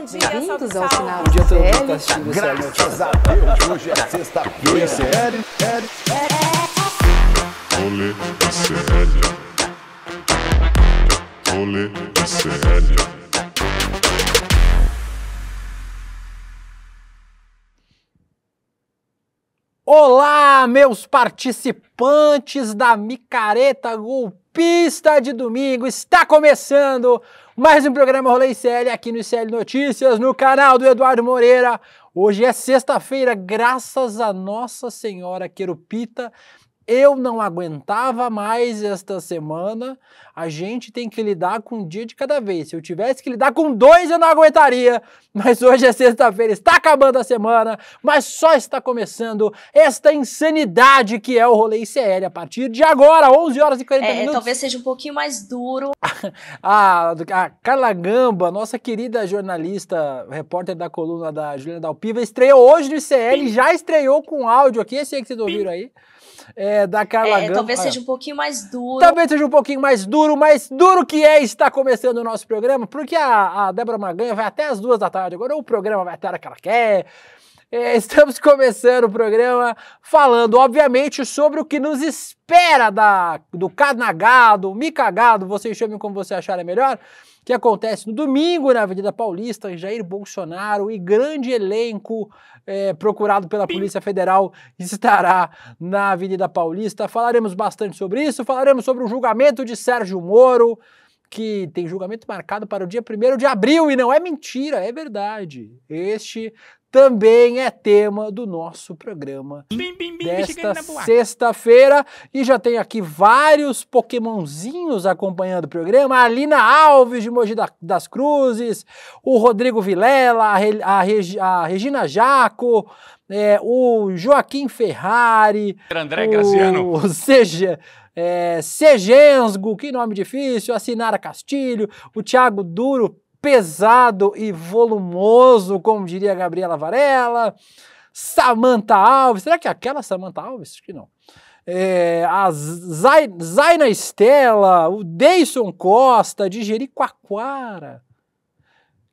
bom dia, salve, Bem-vindos ao sinal Bom dia a todo mundo tá assistindo. Graças a Deus, hoje é sexta-feira. CL, Rolê CL. Rolê CL. Olá, meus participantes da micareta golpista de domingo. Está começando mais um programa Rolê ICL aqui no ICL Notícias, no canal do Eduardo Moreira. Hoje é sexta-feira, graças a Nossa Senhora Querupita. Eu não aguentava mais esta semana. A gente tem que lidar com um dia de cada vez. Se eu tivesse que lidar com dois, eu não aguentaria. Mas hoje é sexta-feira, está acabando a semana, mas só está começando esta insanidade que é o rolê ICL. A partir de agora, 11 horas e 40 É, minutos. talvez seja um pouquinho mais duro. A, a Carla Gamba, nossa querida jornalista, repórter da coluna da Juliana Dalpiva, estreou hoje no ICL, já estreou com áudio aqui, esse aí que vocês ouviram aí, é, da Carla É, Gamba. talvez seja um pouquinho mais duro. Talvez seja um pouquinho mais duro, mas duro que é está começando o nosso programa, porque a, a Débora Maganha vai até as duas da tarde, agora o programa vai até a hora que ela quer. É, estamos começando o programa falando, obviamente, sobre o que nos espera da, do carnagado, micagado, vocês chamem como você acharem melhor, que acontece no domingo na Avenida Paulista, Jair Bolsonaro e grande elenco é, procurado pela Polícia Federal estará na Avenida Paulista. Falaremos bastante sobre isso, falaremos sobre o julgamento de Sérgio Moro, que tem julgamento marcado para o dia 1 de abril, e não é mentira, é verdade. Este também é tema do nosso programa desta sexta-feira. E já tem aqui vários pokémonzinhos acompanhando o programa. A Alina Alves, de Mogi da- das Cruzes, o Rodrigo Vilela, a, Re- a Regi- a Regina Jaco, é, o Joaquim Ferrari, André Graziano. o Seja, é, Segensgo, que nome difícil, a Sinara Castilho, o Thiago Duro, pesado e volumoso, como diria Gabriela Varela, Samantha Alves, será que é aquela Samantha Alves? Acho que não. É, a Zai- Zaina Estela, o Deison Costa, de Jericoacoara.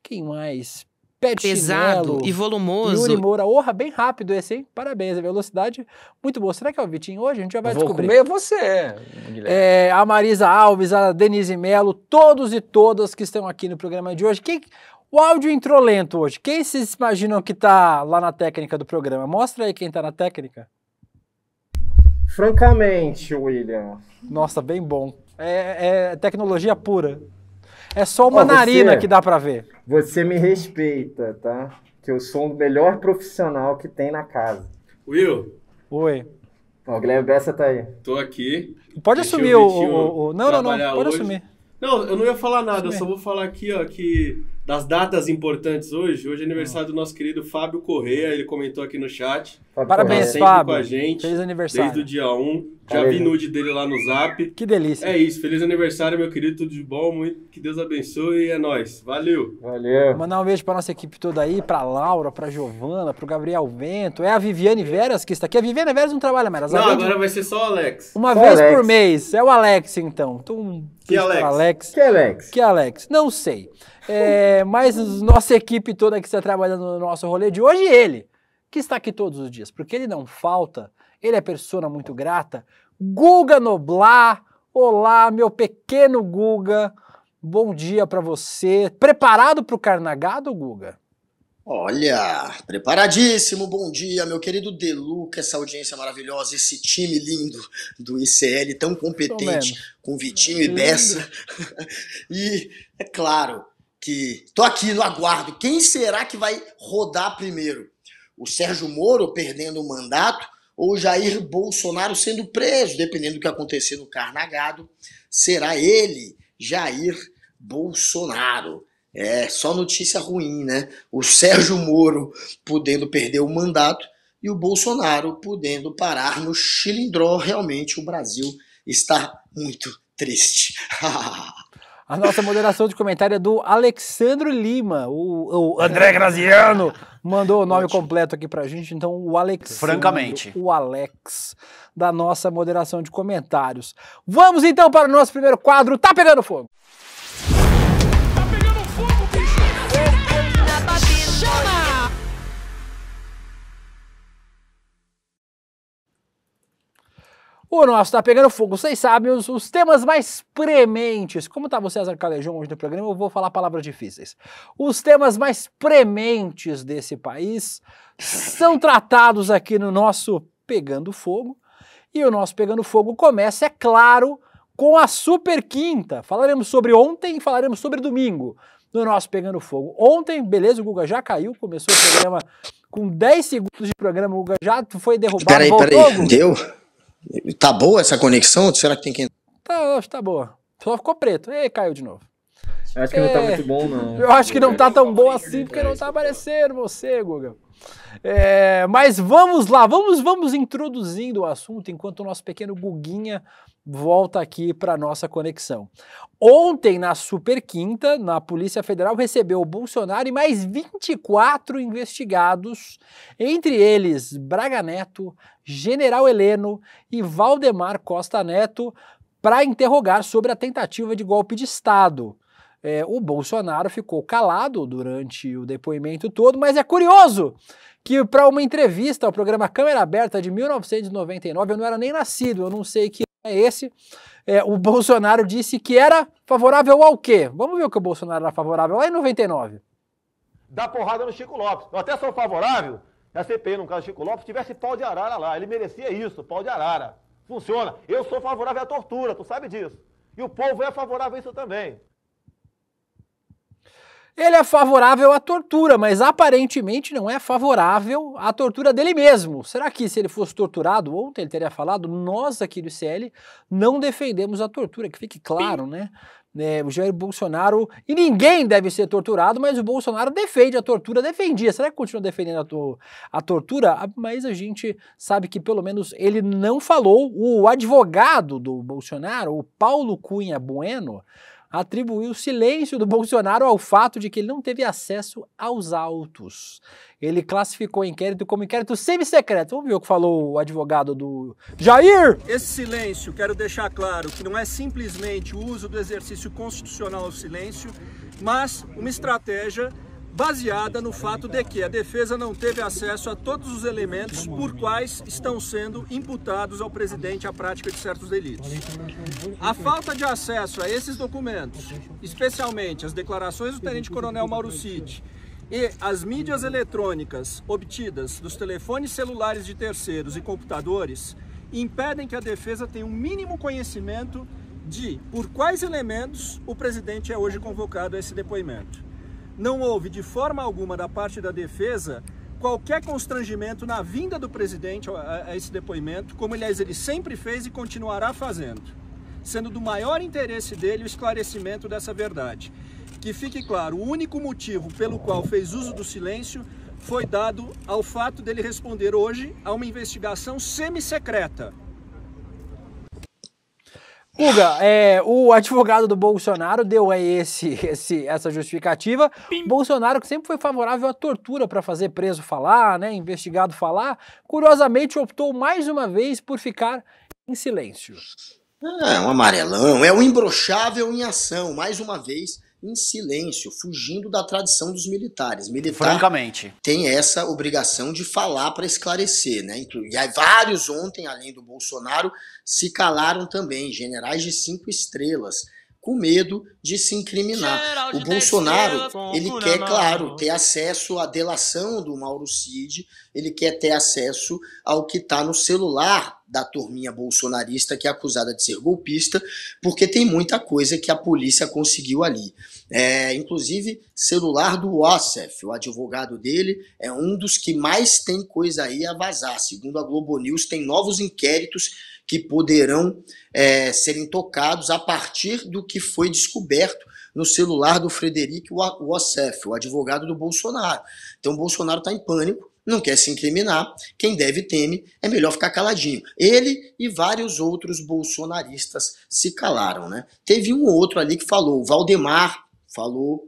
Quem mais? Pet pesado Chinelo. e volumoso. Yuri Moura, orra, bem rápido esse, hein? Parabéns, a velocidade muito boa. Será que é o Vitinho hoje? A gente já vai Vou descobrir. comer você, Guilherme. É, a Marisa Alves, a Denise Melo, todos e todas que estão aqui no programa de hoje. Quem, o áudio entrou lento hoje. Quem vocês imaginam que tá lá na técnica do programa? Mostra aí quem tá na técnica. Francamente, William, Nossa, bem bom. É, é tecnologia pura. É só uma Ó, você- narina que dá pra ver. você me respeita, tá? Que eu sou o melhor profissional que tem na casa. Will, Oi. Ó, o Guilherme Bessa tá aí. tô aqui. Pode Deixa assumir o, o- o- Não, não, não. Pode hoje. assumir. Não, eu não ia falar nada, eu só vou falar aqui, ó, que das datas importantes hoje, hoje é aniversário do nosso querido Fábio Correia, ele comentou aqui no chat. Fábio Parabéns, Tá sempre Fábio. com a gente, Feliz aniversário. desde o dia 1. Já Valeu. vi nude dele lá no Zap. Que delícia. É isso, feliz aniversário, meu querido, tudo de bom, muito, que Deus abençoe e é nóis. Valeu. Valeu. Mandar um beijo pra nossa equipe toda aí, pra Laura, pra Giovana, pro Gabriel Vento. É a Viviane Veras que está aqui. A Viviane Veras não trabalha mais. Não, vem de- agora vai ser só o Alex. Uma Só vez Alex. por mês. É o Alex, então. então um Que beijo pro Alex? Alex. Que Alex? Que Alex? Não sei. É, mas nossa equipe toda que está trabalhando no nosso rolê de hoje, ele, que está aqui todos os dias, porque ele não falta, ele é persona muito grata. Guga Noblar, olá, meu pequeno Guga, bom dia pra você. Preparado pro carnagado, Guga? Olha, preparadíssimo. Bom dia, meu querido Deluca, essa audiência maravilhosa, esse time lindo do ICL, tão competente, com Vitinho e Lindo. Bessa. e é claro que tô aqui no aguardo. Quem será que vai rodar primeiro? O Sérgio Moro perdendo o mandato ou Jair Bolsonaro sendo preso, dependendo do que acontecer no Carnagado, será ele, Jair Bolsonaro. É só notícia ruim, né? O Sérgio Moro podendo perder o mandato e o Bolsonaro podendo parar no chilindró. Realmente o Brasil está muito triste. A nossa moderação de comentário é do Alexandro Lima, o, o André Graziano mandou o nome completo aqui pra gente, então o Alex. Francamente. O Alex, da nossa moderação de comentários. Vamos então para o nosso primeiro quadro, Tá Pegando Fogo. O nosso tá pegando fogo, vocês sabem, os, os temas mais prementes. Como tá o César Calejão hoje no programa, eu vou falar palavras difíceis. Os temas mais prementes desse país são tratados aqui no nosso Pegando Fogo. E o nosso Pegando Fogo começa, é claro, com a Super Quinta. Falaremos sobre ontem e falaremos sobre domingo no nosso Pegando Fogo. Ontem, beleza, o Guga já caiu, começou o programa com 10 segundos de programa, o Guga já foi derrubado. Peraí, voltou, peraí. Guga? Deu? Tá boa essa conexão? Será que tem que. Tá, acho que tá boa. Só ficou preto. E caiu de novo. Acho que não tá É. muito bom, não. Eu acho que não tá tão bom assim, porque não tá aparecendo você, Guga. É, mas vamos lá, vamos, vamos introduzindo o assunto enquanto o nosso pequeno Guguinha volta aqui para nossa conexão. Ontem, na Super Quinta, na Polícia Federal recebeu o Bolsonaro e mais 24 investigados, entre eles Braga Neto, General Heleno e Valdemar Costa Neto, para interrogar sobre a tentativa de golpe de Estado. É, o Bolsonaro ficou calado durante o depoimento todo, mas é curioso que para uma entrevista ao programa Câmera Aberta de 1999, eu não era nem nascido, eu não sei que é esse, é, o Bolsonaro disse que era favorável ao quê? Vamos ver o que o Bolsonaro era favorável lá em 99. dá porrada no Chico Lopes. Eu até sou favorável a CPI, no caso do Chico Lopes, tivesse pau de arara lá. Ele merecia isso, pau de arara. Funciona. Eu sou favorável à tortura, tu sabe disso. E o povo é favorável a isso também. Ele é favorável à tortura, mas aparentemente não é favorável à tortura dele mesmo. Será que se ele fosse torturado, ontem ele teria falado, nós aqui do CL não defendemos a tortura, que fique claro, né? É, o Jair Bolsonaro, e ninguém deve ser torturado, mas o Bolsonaro defende a tortura, defendia. Será que continua defendendo a, to- a tortura? Ah, Mas a gente sabe que pelo menos ele não falou. O advogado do Bolsonaro, o Paulo Cunha Bueno, atribuiu o silêncio do Bolsonaro ao fato de que ele não teve acesso aos autos. Ele classificou o inquérito como inquérito semi-secreto. Vamos ver o que falou o advogado do Jair? Esse silêncio, quero deixar claro que não é simplesmente o uso do exercício constitucional ao silêncio, mas uma estratégia baseada no fato de que a defesa não teve acesso a todos os elementos por quais estão sendo imputados ao presidente a prática de certos delitos. A falta de acesso a esses documentos, especialmente as declarações do tenente-coronel Mauro Cid e as mídias eletrônicas obtidas dos telefones celulares de terceiros e computadores, impedem que a defesa tenha um mínimo conhecimento de por quais elementos o presidente é hoje convocado a esse depoimento. Não houve, de forma alguma, da parte da defesa, qualquer constrangimento na vinda do presidente a, esse depoimento, como, aliás, ele sempre fez e continuará fazendo, sendo do maior interesse dele o esclarecimento dessa verdade. Que fique claro, o único motivo pelo qual fez uso do silêncio foi dado ao fato dele responder hoje a uma investigação semi-secreta, Guga, é, o advogado do Bolsonaro deu aí esse, esse, essa justificativa. Bolsonaro, que sempre foi favorável à tortura para fazer preso falar, né, investigado falar, curiosamente optou mais uma vez por ficar em silêncio. É um amarelão, é o imbrochável em ação, mais uma vez, em silêncio, fugindo da tradição dos militares. Militar Francamente. tem essa obrigação de falar para esclarecer, né? E aí vários ontem, além do Bolsonaro, se calaram também, generais de cinco estrelas, com medo de se incriminar. O Bolsonaro, ele quer, claro, ter acesso à delação do Mauro Cid, ele quer ter acesso ao que está no celular da turminha bolsonarista que é acusada de ser golpista, porque tem muita coisa que a polícia conseguiu ali. É, inclusive, celular do Wassef, o advogado dele, é um dos que mais tem coisa aí a vazar. Segundo a Globo News, tem novos inquéritos que poderão é, serem tocados a partir do que foi descoberto no celular do Frederico Wa- Wassef, o advogado do Bolsonaro. Então, o Bolsonaro está em pânico, não quer se incriminar. Quem deve teme, é melhor ficar caladinho. Ele e vários outros bolsonaristas se calaram, né? Teve um ou outro ali que falou, o Valdemar falou,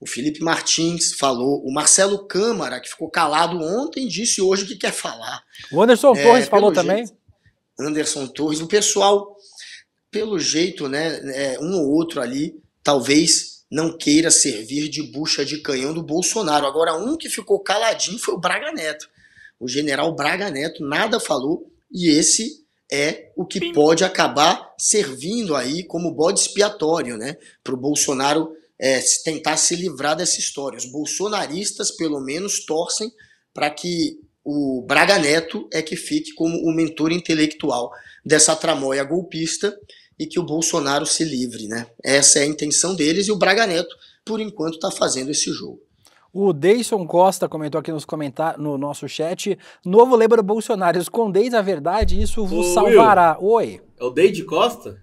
o Felipe Martins falou, o Marcelo Câmara, que ficou calado ontem, disse hoje que quer falar. O Anderson É, Torres falou também. jeito, Anderson Torres, o pessoal, pelo jeito, né, é, um ou outro ali, talvez não queira servir de bucha de canhão do Bolsonaro. Agora, um que ficou caladinho foi o Braga Neto. O general Braga Neto nada falou e esse é o que pode acabar servindo aí como bode expiatório, né? Para o Bolsonaro é, tentar se livrar dessa história. Os bolsonaristas, pelo menos, torcem para que o Braga Neto é que fique como o mentor intelectual dessa tramóia golpista e que o Bolsonaro se livre, né? Essa é a intenção deles e o Braga Neto, por enquanto, está fazendo esse jogo. O Deison Costa comentou aqui nos comentários, no nosso chat, novo lembra Bolsonaro, escondeis a verdade, isso vos Ô, salvará. Oi, É o Deide Costa?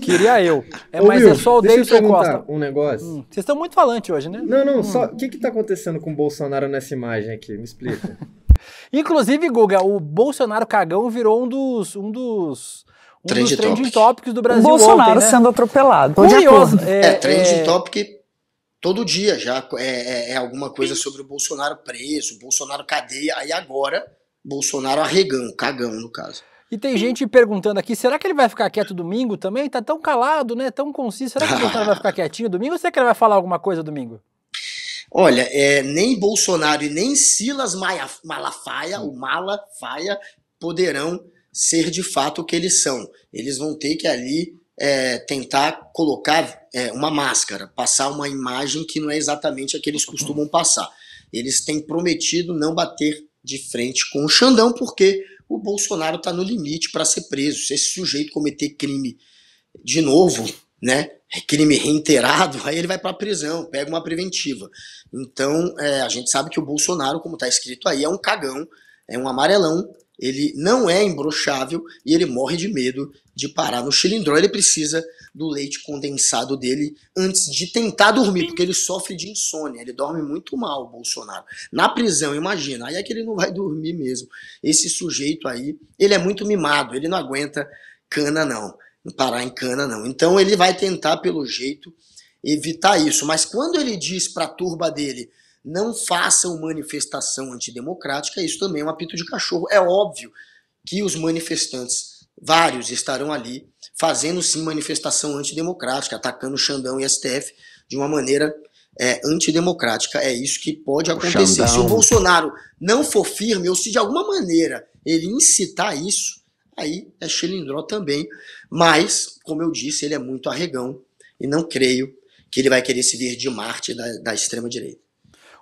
Queria eu. É, Ô, mas Will, é só o deixa eu Deison perguntar Costa. um negócio. Hum, Vocês estão muito falante hoje, né? Não, não, só. O que que tá acontecendo com o Bolsonaro nessa imagem aqui? Me explica. Inclusive, Guga, o Bolsonaro cagão virou um dos... Um dos um Trend dos trending topic. topics do Brasil Bolsonaro ontem, né? sendo atropelado. Curioso. É, É, trending é, topic todo dia já é, é- é alguma coisa sobre o Bolsonaro preso, Bolsonaro cadeia, aí agora Bolsonaro arregão, cagão no caso. E tem gente perguntando aqui, será que ele vai ficar quieto domingo também? Tá tão calado, né? Tão conciso. Será que o Bolsonaro vai ficar quietinho domingo ou será que ele vai falar alguma coisa domingo? Olha, é, nem Bolsonaro e nem Silas Maia- Malafaia, o Malafaia, poderão ser de fato o que eles são. Eles vão ter que ali é, tentar colocar é, uma máscara, passar uma imagem que não é exatamente a que eles costumam passar. Eles têm prometido não bater de frente com o Xandão, porque o Bolsonaro está no limite para ser preso. Se esse sujeito cometer crime de novo, né? Crime reiterado, aí ele vai para a prisão, pega uma preventiva. Então, é, a gente sabe que o Bolsonaro, como está escrito aí, é um cagão, é um amarelão, ele não é imbrochável e ele morre de medo de parar no chilindró. Ele precisa do leite condensado dele antes de tentar dormir, porque ele sofre de insônia, ele dorme muito mal, Bolsonaro. Na prisão, imagina, aí é que ele não vai dormir mesmo. Esse sujeito aí, ele é muito mimado, ele não aguenta cana não, parar em cana não. Então ele vai tentar, pelo jeito, evitar isso. Mas quando ele diz para a turba dele, não façam manifestação antidemocrática, isso também é um apito de cachorro. É óbvio que os manifestantes, vários, estarão ali fazendo sim manifestação antidemocrática, atacando o Xandão e STF de uma maneira é, antidemocrática. É isso que pode acontecer. Se o. Bolsonaro não for firme, ou se de alguma maneira ele incitar isso, aí é Chilindró também. Mas, como eu disse, ele é muito arregão e não creio que ele vai querer se vir de Marte da, da extrema-direita.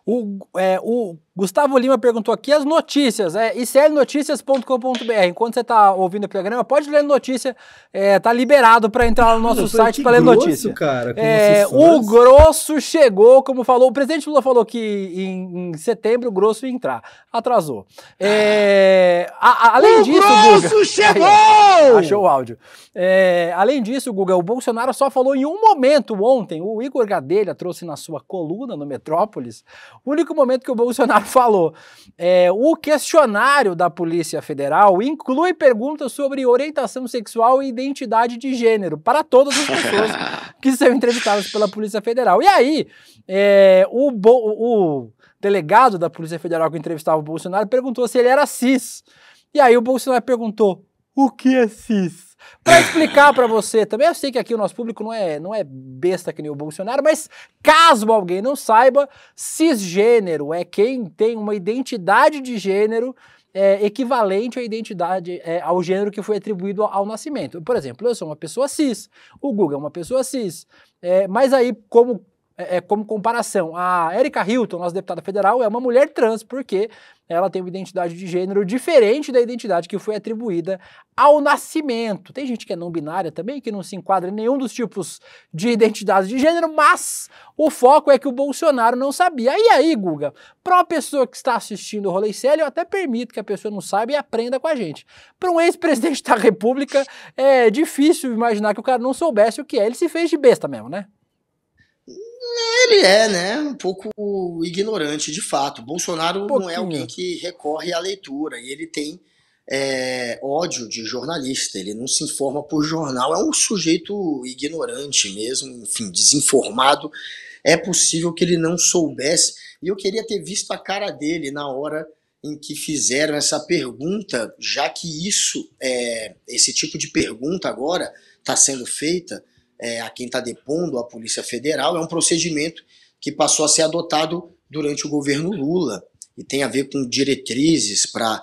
O, é, o Gustavo Lima perguntou aqui as notícias, é iclnoticias.com.br. Enquanto você está ouvindo o programa, pode ler notícia, é, tá liberado para entrar no nosso site para ler grosso, notícia. cara, É, o grosso chegou, como falou, o presidente Lula falou que em, em setembro o grosso ia entrar. Atrasou. É, a- a- além O disso, grosso Guga, chegou! Aí, achou o áudio. É, além disso, Guga, o Bolsonaro só falou em um momento ontem. O Igor Gadelha trouxe na sua coluna no Metrópolis o único momento que o Bolsonaro falou. É, o questionário da Polícia Federal inclui perguntas sobre orientação sexual e identidade de gênero para todas as pessoas que são entrevistadas pela Polícia Federal. E aí, é, o, o delegado da Polícia Federal que entrevistava o Bolsonaro perguntou se ele era cis. E aí o Bolsonaro perguntou: o que é cis? Para explicar para você também, eu sei que aqui o nosso público não é, não é besta que nem o Bolsonaro, mas caso alguém não saiba, cisgênero é quem tem uma identidade de gênero é, equivalente à identidade, é, ao gênero que foi atribuído ao, ao nascimento. Por exemplo, eu sou uma pessoa cis, o Guga é uma pessoa cis, é, mas aí, como, é, é, como comparação, a Erika Hilton, nossa deputada federal, é uma mulher trans, porque ela tem uma identidade de gênero diferente da identidade que foi atribuída ao nascimento. Tem gente que é não binária também, que não se enquadra em nenhum dos tipos de identidade de gênero, mas o foco é que o Bolsonaro não sabia. E aí, Guga, para uma pessoa que está assistindo o Rolê Sério, eu até permito que a pessoa não saiba e aprenda com a gente. Para um ex-presidente da República, é difícil imaginar que o cara não soubesse o que é. Ele se fez de besta mesmo, né? Ele é, né, um pouco ignorante, de fato. Bolsonaro não é alguém que recorre à leitura e ele tem é, ódio de jornalista. Ele não se informa por jornal. É um sujeito ignorante mesmo, enfim, desinformado. É possível que ele não soubesse. E eu queria ter visto a cara dele na hora em que fizeram essa pergunta, já que isso, é, esse tipo de pergunta agora está sendo feita é, a quem está depondo a Polícia Federal, é um procedimento que passou a ser adotado durante o governo Lula e tem a ver com diretrizes para,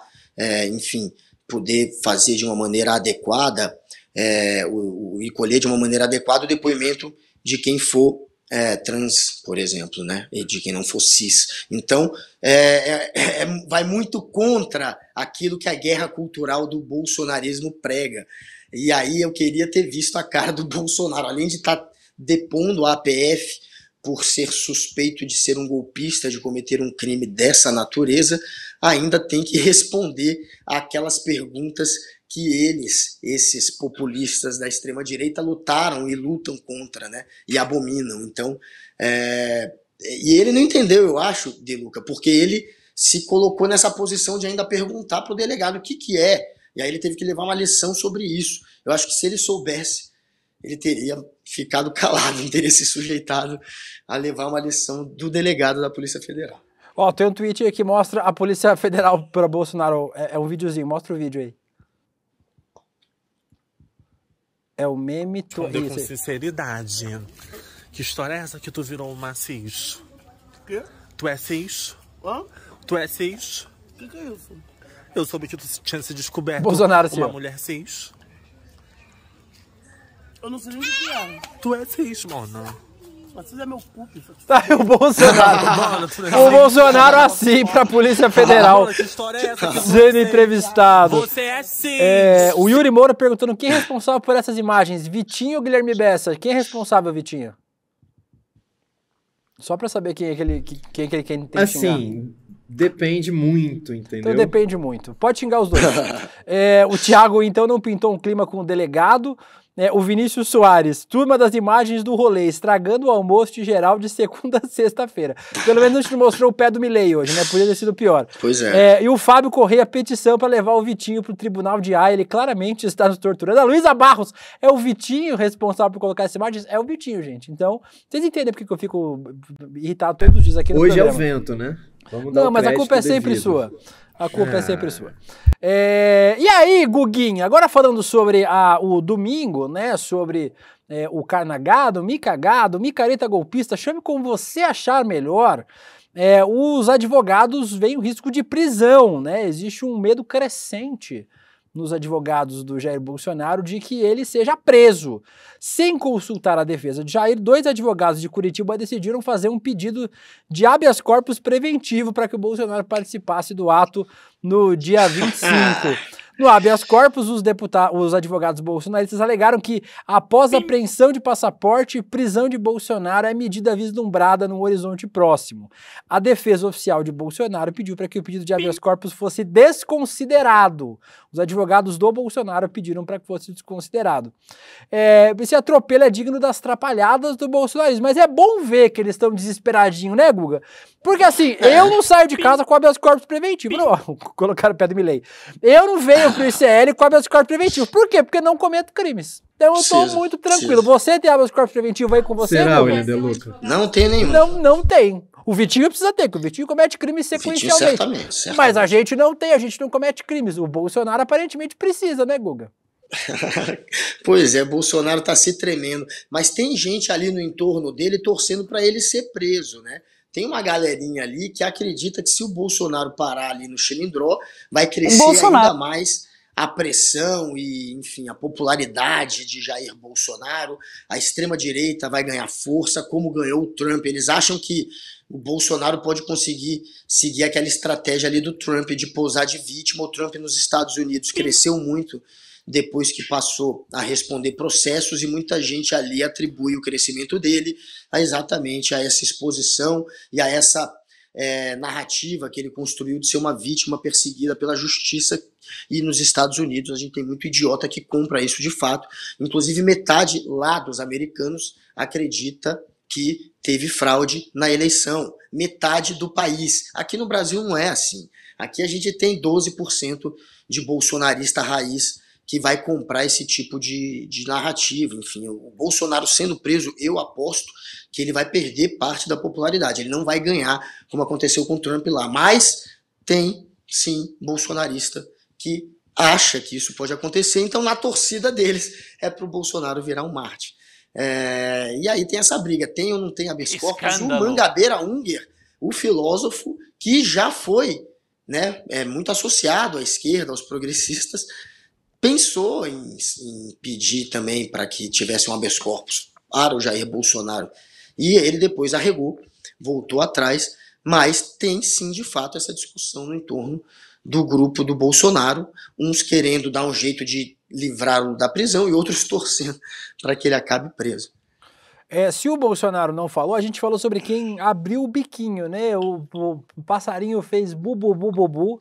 enfim, poder fazer de uma maneira adequada é, o, o, e colher de uma maneira adequada o depoimento de quem for é, trans, por exemplo, né? E de quem não for cis. Então, é, é, é, vai muito contra aquilo que a guerra cultural do bolsonarismo prega. E aí eu queria ter visto a cara do Bolsonaro, além de estar tá depondo a APF por ser suspeito de ser um golpista, de cometer um crime dessa natureza, ainda tem que responder aquelas perguntas que eles, esses populistas da extrema direita, lutaram e lutam contra, né? E abominam. Então, é... e ele não entendeu, eu acho, De Luca, porque ele se colocou nessa posição de ainda perguntar para o delegado o que que é. E aí ele teve que levar uma lição sobre isso. Eu acho que se ele soubesse, ele teria ficado calado, não teria se sujeitado a levar uma lição do delegado da Polícia Federal. Ó, tem um tweet aí que mostra a Polícia Federal para Bolsonaro. É, é um videozinho, mostra o vídeo aí. É o meme... Responder com sinceridade. Que história é essa que tu virou uma cis? Quê? Tu é cis? Hã? Tu é cis? O que, que é isso? Eu soube que tu tinha se descoberto Bolsonaro, uma senhor. mulher cis. Eu não sei nem o que é. Tu é cis, mano. Mas é meu cu. Tá, o Bolsonaro. Mano, tu é o Bolsonaro assim pra Polícia Federal. Mano, que história é essa que Sendo entrevistado. Você é cis. É, o Yuri Moura perguntando quem é responsável por essas imagens, Vitinho ou Guilherme Bessa? Quem é responsável, Vitinho? Só pra saber quem é que ele, que- quem é que ele quem tem que xingar. Assim, depende muito, entendeu? Então depende muito. Pode xingar os dois. É, o Thiago, então, não pintou um clima com o delegado. É, o Vinícius Soares, turma das imagens do rolê, estragando o almoço de geral de segunda a sexta-feira. Pelo menos a gente mostrou o pé do Milley hoje, né? Podia ter sido pior. Pois é. É, e o Fábio Correia, petição para levar o Vitinho pro tribunal de A. Ele claramente está nos torturando. A Luísa Barros, é o Vitinho responsável por colocar essas imagens? É o Vitinho, gente. Então, vocês entendem porque que eu fico irritado todos os dias aqui no Hoje é o programa. vento, né? Vamos Não, mas a culpa é sempre devido. sua. A culpa é Ah. sempre sua. É, e aí, Guguinho, agora falando sobre a- o domingo, né? Sobre é, o carnagado, micagado, micareta golpista, chame como você achar melhor. é, os advogados veem o risco de prisão, né? Existe um medo crescente nos advogados do Jair Bolsonaro de que ele seja preso. Sem consultar a defesa de Jair, dois advogados de Curitiba decidiram fazer um pedido de habeas corpus preventivo para que o Bolsonaro participasse do ato no dia 25. No habeas corpus, os, os advogados bolsonaristas alegaram que, após a apreensão de passaporte, prisão de Bolsonaro é medida vislumbrada no horizonte próximo. A defesa oficial de Bolsonaro pediu para que o pedido de habeas corpus fosse desconsiderado. Os advogados do Bolsonaro pediram para que fosse desconsiderado. É, esse atropelo é digno das trapalhadas do bolsonarismo, mas é bom ver que eles estão desesperadinhos, né, Guga? Porque assim, eu não saio de casa com habeas corpus preventivo. Não, colocaram o pé do Milley. Eu não venho pro ICL com habeas corpus preventivo. Por quê? Porque não cometo crimes. Então eu tô Precisa, muito tranquilo. Você tem habeas corpus preventivo aí com você, Será, Guga? William De Luca? Não tem nenhum. Não, não tem. O Vitinho precisa ter, porque o Vitinho comete crimes Vitinho, sequencialmente. certamente, certamente. Mas a gente não tem, a gente não comete crimes. O Bolsonaro aparentemente precisa, né, Guga? Pois é, Bolsonaro tá se tremendo. Mas tem gente ali no entorno dele torcendo para ele ser preso, né? Tem uma galerinha ali que acredita que se o Bolsonaro parar ali no Chilindró, vai crescer ainda mais a pressão e, enfim, a popularidade de Jair Bolsonaro. A extrema-direita vai ganhar força, como ganhou o Trump. Eles acham que o Bolsonaro pode conseguir seguir aquela estratégia ali do Trump de posar de vítima. O Trump nos Estados Unidos cresceu muito depois que passou a responder processos e muita gente ali atribui o crescimento dele a exatamente a essa exposição e a essa eh, narrativa que ele construiu de ser uma vítima perseguida pela justiça e nos Estados Unidos a gente tem muito idiota que compra isso de fato, inclusive metade lá dos americanos acredita que teve fraude na eleição, metade do país. Aqui no Brasil não é assim. Aqui a gente tem 12% de bolsonarista raiz que vai comprar esse tipo de, de narrativa. Enfim, o Bolsonaro sendo preso, eu aposto que ele vai perder parte da popularidade. Ele não vai ganhar, como aconteceu com o Trump lá. Mas tem, sim, bolsonarista que acha que isso pode acontecer. Então, na torcida deles, é para o Bolsonaro virar um Marte. É, e aí tem essa briga, tem ou não tem habeas corpus? O. Mangabeira Unger, o filósofo que já foi né, é muito associado à esquerda, aos progressistas, pensou em, em pedir também para que tivesse um habeas corpus para o Jair Bolsonaro. E ele depois arregou, voltou atrás, mas tem sim, de fato, essa discussão no entorno do grupo do Bolsonaro, uns querendo dar um jeito de livrá-lo da prisão e outros torcendo para que ele acabe preso. É, se o Bolsonaro não falou, a gente falou sobre quem abriu o biquinho, né? O, o, o passarinho fez bu, bu, bu, bu, bu.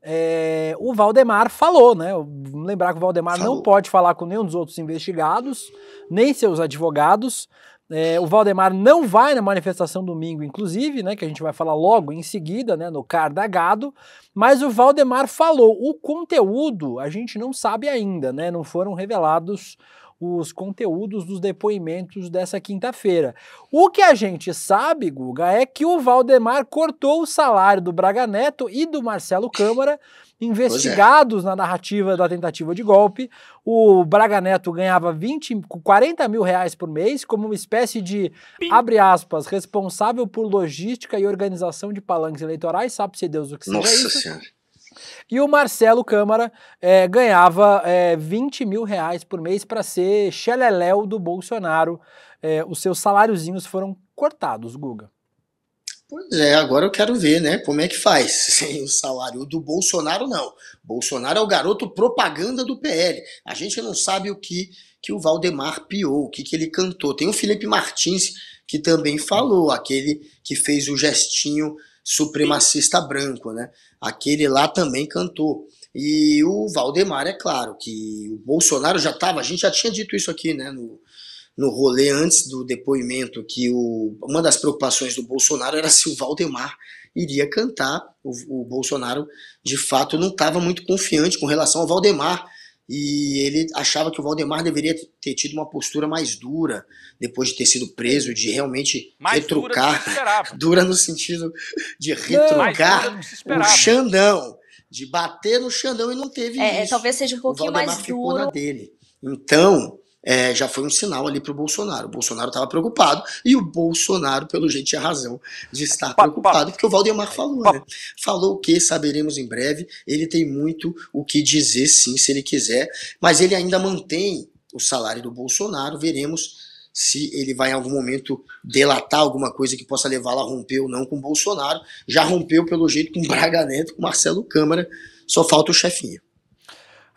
É, o Valdemar falou, né? Lembrar que o Valdemar falou. não pode falar com nenhum dos outros investigados, nem seus advogados. É, o Valdemar não vai na manifestação domingo, inclusive, né? Que a gente vai falar logo em seguida, né? No Cardagado. Mas o Valdemar falou. O conteúdo a gente não sabe ainda, né? Não foram revelados os conteúdos dos depoimentos dessa quinta-feira. O que a gente sabe, Guga, é que o Valdemar cortou o salário do Braga Neto e do Marcelo Câmara, investigados é. na narrativa da tentativa de golpe. O Braga Neto ganhava 20, 40 mil reais por mês, como uma espécie de, abre aspas, responsável por logística e organização de palanques eleitorais, sabe-se Deus o que seja Nossa isso. Senhora. E o Marcelo Câmara é, ganhava é, 20 mil reais por mês para ser xeleléu do Bolsonaro. É, os seus saláriozinhos foram cortados, Guga. Pois é, agora eu quero ver, né, como é que faz sem o salário do Bolsonaro, não. Bolsonaro é o garoto propaganda do PL. A gente não sabe o que, que o Valdemar piou, o que, que ele cantou. Tem o Felipe Martins, que também falou, aquele que fez o gestinho supremacista branco, né? Aquele lá também cantou. E o Valdemar, é claro, que o Bolsonaro já estava, a gente já tinha dito isso aqui, né, no, no rolê antes do depoimento, que o, uma das preocupações do Bolsonaro era se o Valdemar iria cantar. O, o Bolsonaro, de fato, não estava muito confiante com relação ao Valdemar e ele achava que o Valdemar deveria ter tido uma postura mais dura depois de ter sido preso, de realmente mais retrucar. Dura, dura, no sentido de retrucar o Xandão, de bater no Xandão e não teve é, isso. Talvez seja um pouquinho o Valdemar mais ficou duro. na dele. Então, é, já foi um sinal ali para o Bolsonaro. O Bolsonaro estava preocupado e o Bolsonaro, pelo jeito, tinha razão de estar preocupado, porque o Valdemar falou, né? Falou o que saberemos em breve. Ele tem muito o que dizer, sim, se ele quiser, mas ele ainda mantém o salário do Bolsonaro. Veremos se ele vai em algum momento delatar alguma coisa que possa levá-lo a romper ou não com o Bolsonaro. Já rompeu, pelo jeito, com o Braga Neto, com o Marcelo Câmara. Só falta o chefinho.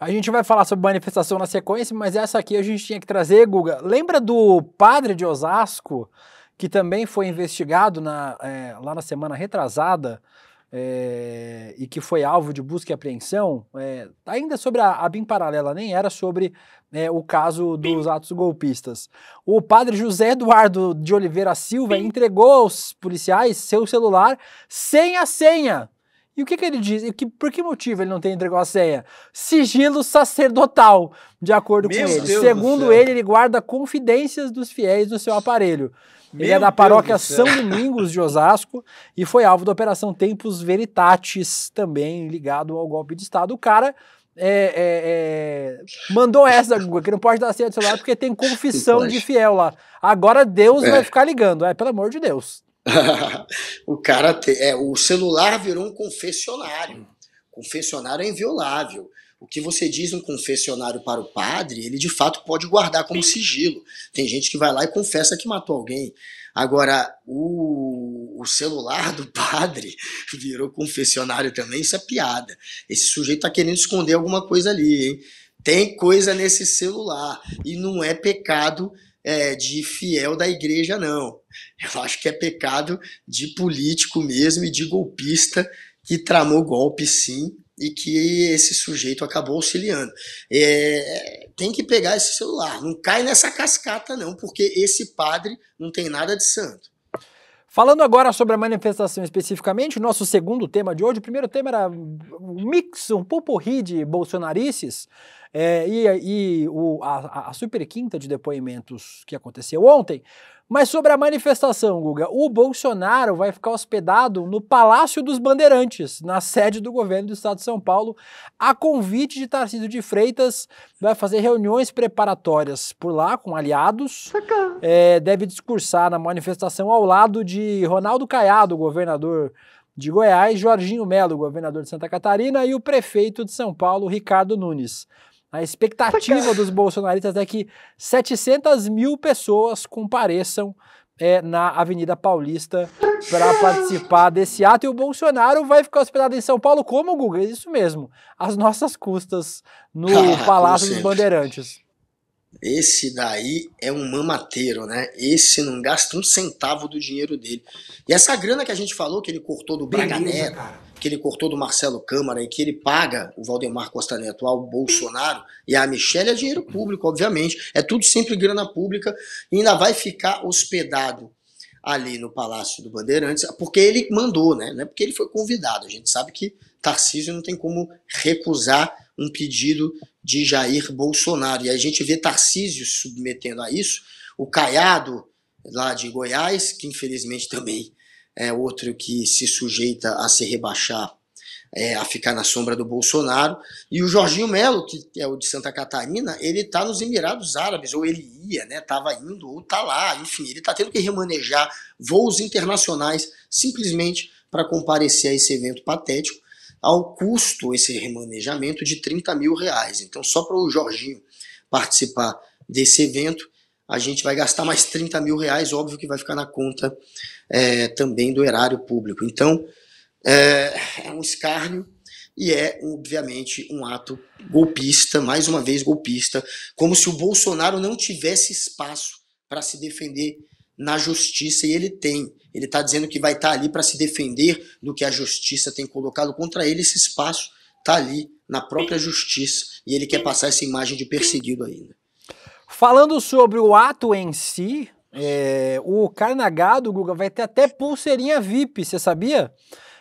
A gente vai falar sobre manifestação na sequência, mas essa aqui a gente tinha que trazer, Guga. Lembra do padre de Osasco, que também foi investigado na, é, lá na semana retrasada é, e que foi alvo de busca e apreensão? É, ainda sobre a, a BIM paralela, nem era sobre é, o caso dos atos golpistas. O padre José Eduardo de Oliveira Silva entregou aos policiais seu celular sem a senha. E o que, que ele diz? E que, por que motivo ele não tem entregado a senha? Sigilo sacerdotal, de acordo Meu com ele. Deus Segundo ele, ele guarda confidências dos fiéis no seu aparelho. Ele Meu é da paróquia do. São Domingos de Osasco e foi alvo da Operação Tempos Veritatis, também ligado ao golpe de Estado. O cara é, é, é, mandou essa, Guga, que não pode dar senha de celular porque tem confissão de fiel lá. Agora Deus É. vai ficar ligando. É, pelo amor de Deus. o cara te- é o celular virou um confessionário. Confessionário é inviolável. O que você diz no confessionário para o padre, ele de fato pode guardar como sigilo. Tem gente que vai lá e confessa que matou alguém. Agora, o, o celular do padre virou confessionário também, isso é piada. Esse sujeito tá querendo esconder alguma coisa ali, hein? Tem coisa nesse celular. E não é pecado é, de fiel da igreja, não. Eu acho que é pecado de político mesmo e de golpista que tramou golpe, sim, e que esse sujeito acabou auxiliando. É, tem que pegar esse celular. Não cai nessa cascata, não, porque esse padre não tem nada de santo. Falando agora sobre a manifestação especificamente, o nosso segundo tema de hoje, o primeiro tema era um mix, um pupurri de bolsonarices, é, e, e o, a, a super quinta de depoimentos que aconteceu ontem. Mas sobre a manifestação, Guga, o Bolsonaro vai ficar hospedado no Palácio dos Bandeirantes, na sede do governo do estado de São Paulo, a convite de Tarcísio de Freitas, vai fazer reuniões preparatórias por lá com aliados, é, deve discursar na manifestação ao lado de Ronaldo Caiado, governador de Goiás, Jorginho Melo, governador de Santa Catarina, e o prefeito de São Paulo, Ricardo Nunes. A expectativa dos bolsonaristas é que 700 mil pessoas compareçam é, na Avenida Paulista para participar desse ato. E o Bolsonaro vai ficar hospedado em São Paulo como, Guga? Isso mesmo, às nossas custas, no Ah, Palácio dos. Bandeirantes. Esse daí é um mamateiro, né? Esse não gasta um centavo do dinheiro dele. E essa grana que a gente falou, que ele cortou do Braga Neto, que ele cortou do Marcelo Câmara e que ele paga o Valdemar Costa Neto ao Bolsonaro e à Michelle é dinheiro público, obviamente. É tudo sempre grana pública e ainda vai ficar hospedado ali no Palácio do Bandeirantes, porque ele mandou, né? Não é porque ele foi convidado. A gente sabe que Tarcísio não tem como recusar um pedido de Jair Bolsonaro. E a gente vê Tarcísio submetendo a isso. O Caiado, lá de Goiás, que infelizmente também é outro que se sujeita a se rebaixar, é, a ficar na sombra do Bolsonaro. E o Jorginho Melo, que é o de Santa Catarina, ele está nos Emirados Árabes, ou ele ia, né? Estava indo, ou está lá, enfim, ele está tendo que remanejar voos internacionais simplesmente para comparecer a esse evento patético, ao custo, esse remanejamento, de 30 mil reais. Então, só para o Jorginho participar desse evento, a gente vai gastar mais 30 mil reais, óbvio que vai ficar na conta é, também do erário público. Então, é, é um escárnio e é, obviamente, um ato golpista, mais uma vez golpista, como se o Bolsonaro não tivesse espaço para se defender na justiça e ele tem. Ele está dizendo que vai estar ali para se defender do que a justiça tem colocado contra ele. Esse espaço está ali na própria justiça e ele quer passar essa imagem de perseguido ainda. Falando sobre o ato em si, é, o Carnagado, Guga, vai ter até pulseirinha VIP, você sabia?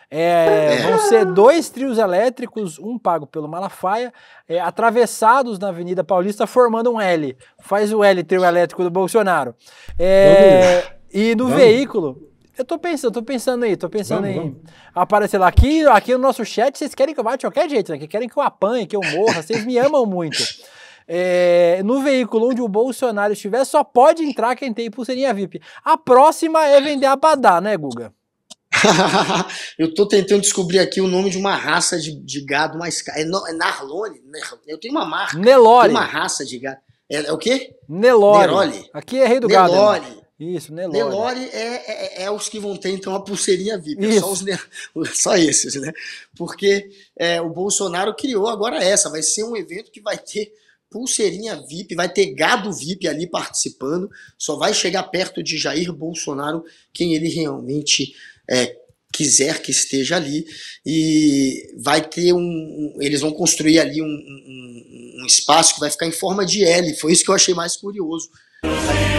É, É. Vão ser dois trios elétricos, um pago pelo Malafaia, é, atravessados na Avenida Paulista, formando um L. Faz o L, trio elétrico do Bolsonaro. É, e no Vamos. veículo. Eu tô pensando, tô pensando aí, tô pensando Vamos, em vamos. aparecer lá. Aqui, aqui no nosso chat, vocês querem que eu vá de qualquer jeito, né? Que querem que eu apanhe, que eu morra, vocês me amam muito. É, no veículo onde o Bolsonaro estiver, só pode entrar quem tem pulseirinha VIP. A próxima é vender abadá, né, Guga? eu tô tentando descobrir aqui o nome de uma raça de, de gado mais caro. É, é Narlone? Eu tenho uma marca. Nelore. Tem uma raça de gado. É, é o quê? Nelore. Neroli. Aqui é rei do gado. Nelore. irmão. Isso, Nelore. Nelore é, é, é os que vão ter, então, a pulseirinha VIP. É Isso. só, os, só esses, né? Porque é, o Bolsonaro criou agora essa. Vai ser um evento que vai ter pulseirinha VIP, vai ter gado VIP ali participando. Só vai chegar perto de Jair Bolsonaro quem ele realmente é, quiser que esteja ali. E vai ter um. um- eles vão construir ali um, um- um espaço que vai ficar em forma de L. Foi isso que eu achei mais curioso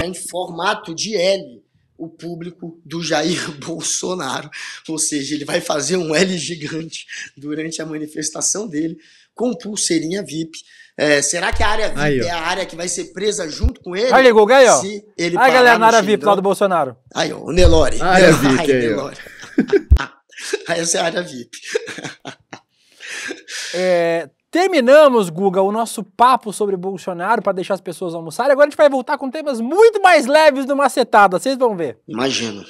é em formato de L o público do Jair Bolsonaro. Ou seja, ele vai fazer um L gigante durante a manifestação dele com pulseirinha VIP. É, será que a área VIP Aí, é a área que vai ser presa junto com ele? Olha aí, Guga, aí, ó. Se ele Aí, galera, na área VIP lá do Bolsonaro. Aí, ó, o Nelore. Área Nelore, VIP aí. Nelore. Essa é a área VIP. É, terminamos, Guga, o nosso papo sobre Bolsonaro para deixar as pessoas almoçarem. Agora a gente vai voltar com temas muito mais leves do Macetada. Vocês vão ver. Imagino.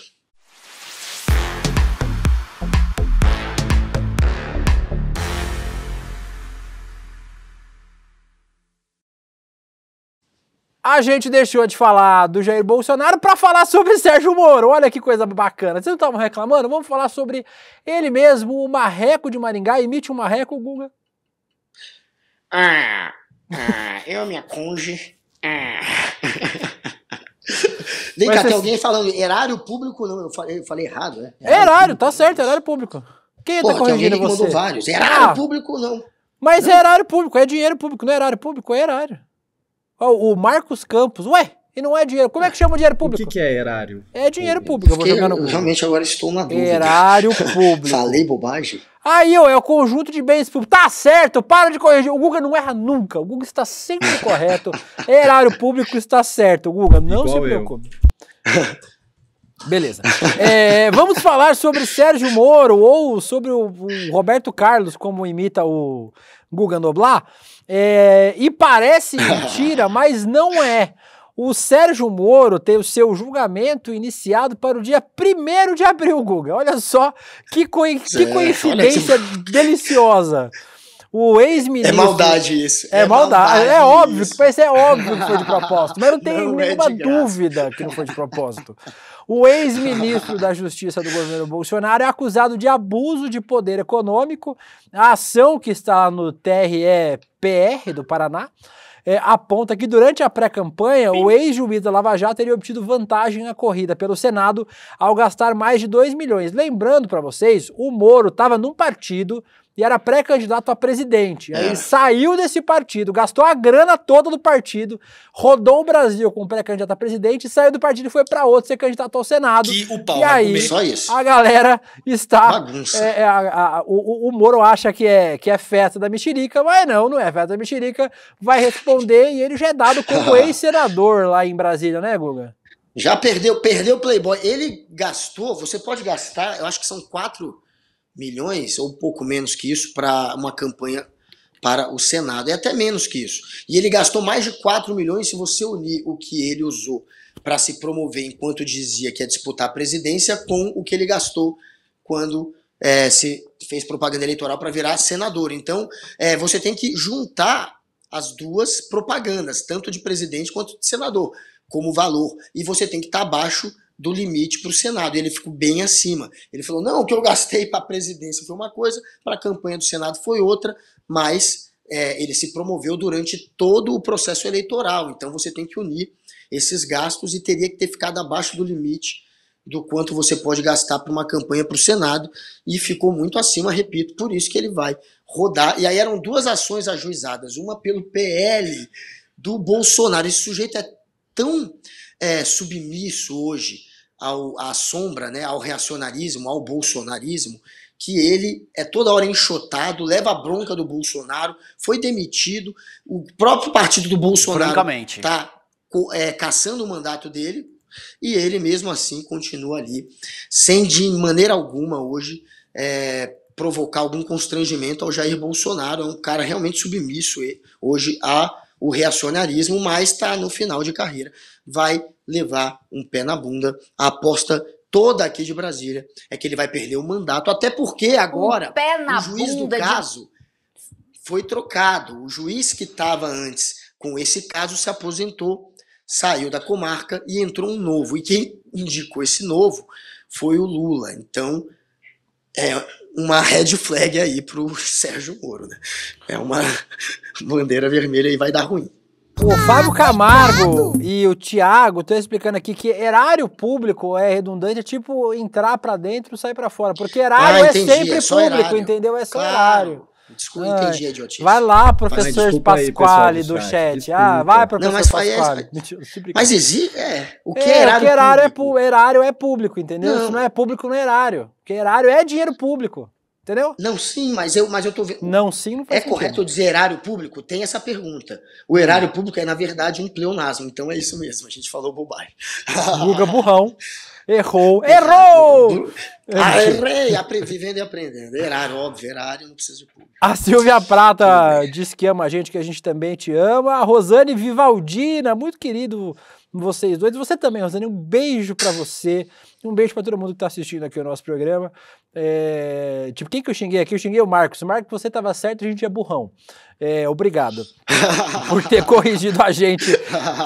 A gente deixou de falar do Jair Bolsonaro para falar sobre Sérgio Moro. Olha que coisa bacana. Vocês não estavam reclamando? Vamos falar sobre ele mesmo, o Marreco de Maringá. Imite um Marreco, Guga. Ah, ah, eu, minha conge. Ah. Vem Mas cá, tem você- alguém falando erário público, não, eu falei, eu falei errado, né? É erário, tá certo, é erário público. Quem tá tem alguém corrigindo que você? mandou vários. Erário Ah, público, não. Mas é erário público, é dinheiro público, não é erário público, é erário. O Marcos Campos, ué, e não é dinheiro. Como é que chama o dinheiro O público? que, que é erário? É dinheiro público, eu vou no eu Google. realmente agora estou na dúvida. Erário público. Falei bobagem? Aí, ó, é o conjunto de bens públicos. Tá certo, para de corrigir. O Guga não erra nunca. O Guga está sempre correto. Erário público está certo, Guga. Não Igual se eu. preocupe. Beleza. É, vamos falar sobre Sérgio Moro ou sobre o, o Roberto Carlos, como imita o Guga Noblar. É, e parece mentira, mas não é. O Sérgio Moro tem o seu julgamento iniciado para o dia 1 de abril, Guga. Olha só que, coi que É, coincidência deliciosa. O ex-ministro. É maldade isso. É, É maldade. maldade É óbvio, isso. que mas é óbvio que foi de propósito. Mas não tem Não é nenhuma graça. dúvida que não foi de propósito. O ex-ministro da Justiça do governo Bolsonaro é acusado de abuso de poder econômico. A ação que está lá no TRE-PR do Paraná é, aponta que durante a pré-campanha, o ex-juiz da Lava Jato teria obtido vantagem na corrida pelo Senado ao gastar mais de 2 milhões. Lembrando para vocês, o Moro estava num partido e era pré-candidato a presidente. Aí ele saiu desse partido, gastou a grana toda do partido, rodou o Brasil como pré-candidato a presidente, saiu do partido e foi para outro ser candidato ao Senado. Que o pau e aí. Só isso. a galera está. Bagunça. é, é, a- a- o, o- Moro acha que é, que é festa da mexerica, mas não, não é festa da mexerica. Vai responder e ele já é dado como ex-senador lá em Brasília, né, Guga? Já perdeu, perdeu o Playboy. Ele gastou, você pode gastar, eu acho que são 4 milhões, ou um pouco menos que isso, para uma campanha para o Senado. É até menos que isso. E ele gastou mais de 4 milhões se você unir o que ele usou para se promover enquanto dizia que ia disputar a presidência com o que ele gastou quando é, se fez propaganda eleitoral para virar senador. Então, é, você tem que juntar as duas propagandas, tanto de presidente quanto de senador, como valor. E você tem que estar abaixo do limite para o Senado. E ele ficou bem acima. Ele falou: não, o que eu gastei para a presidência foi uma coisa, para a campanha do Senado foi outra, mas é, ele se promoveu durante todo o processo eleitoral. Então você tem que unir esses gastos e teria que ter ficado abaixo do limite do quanto você pode gastar para uma campanha para o Senado e ficou muito acima, repito, por isso que ele vai rodar. E aí eram duas ações ajuizadas, uma pelo PL do Bolsonaro. Esse sujeito é tão é, submisso hoje ao, à sombra, né, ao reacionarismo, ao bolsonarismo, que ele é toda hora enxotado, leva a bronca do Bolsonaro, foi demitido, o próprio partido do Bolsonaro está caçando o mandato dele, e ele mesmo assim continua ali, sem de maneira alguma hoje é, provocar algum constrangimento ao Jair Bolsonaro. É um cara realmente submisso hoje ao reacionarismo, mas está no final de carreira. Vai levar um pé na bunda. A aposta toda aqui de Brasília é que ele vai perder o mandato, até porque agora Um pé na o juiz do bunda de- caso foi trocado. O juiz que estava antes com esse caso se aposentou, saiu da comarca e entrou um novo. E quem indicou esse novo foi o Lula. Então, é uma red flag aí pro Sérgio Moro, né? É uma bandeira vermelha e vai dar ruim. O Fábio Camargo e o Thiago estão explicando aqui que erário público é redundante, é tipo entrar pra dentro e sair pra fora. Porque erário Ah, é sempre é público, erário. entendeu? É só Claro. erário. Desculpa, Ai, entendi a idiotice. Vai lá, professor Pasquale do do chat. chat, Ah, vai, professor Não, mas é- Pasquale. Tô brincando. Mas existe. É. O que é, É, erário porque erário é, público? pu- erário é público, entendeu? Não. Se não é público, não é erário. Porque erário é dinheiro público, entendeu? Não, sim, mas eu, mas eu tô vendo. Não, sim, não É faz sentido. correto eu dizer erário público? Tem essa pergunta. O erário público é, na verdade, um pleonasmo. Então é isso mesmo. A gente falou bobagem. Guga burrão. Errou. Errou! Ah, errei! Vivendo e aprendendo. Erário, óbvio, erário, não precisa de público. A Silvia Prata disse que ama a gente, que a gente também te ama. A Rosane Vivaldina, muito querido vocês dois. Você também, Rosane, um beijo pra você. Um beijo pra todo mundo que tá assistindo aqui o nosso programa. É, Tipo, quem que eu xinguei aqui? Eu xinguei o Marcos. Marcos, você tava certo, a gente é burrão. É, obrigado por ter corrigido a gente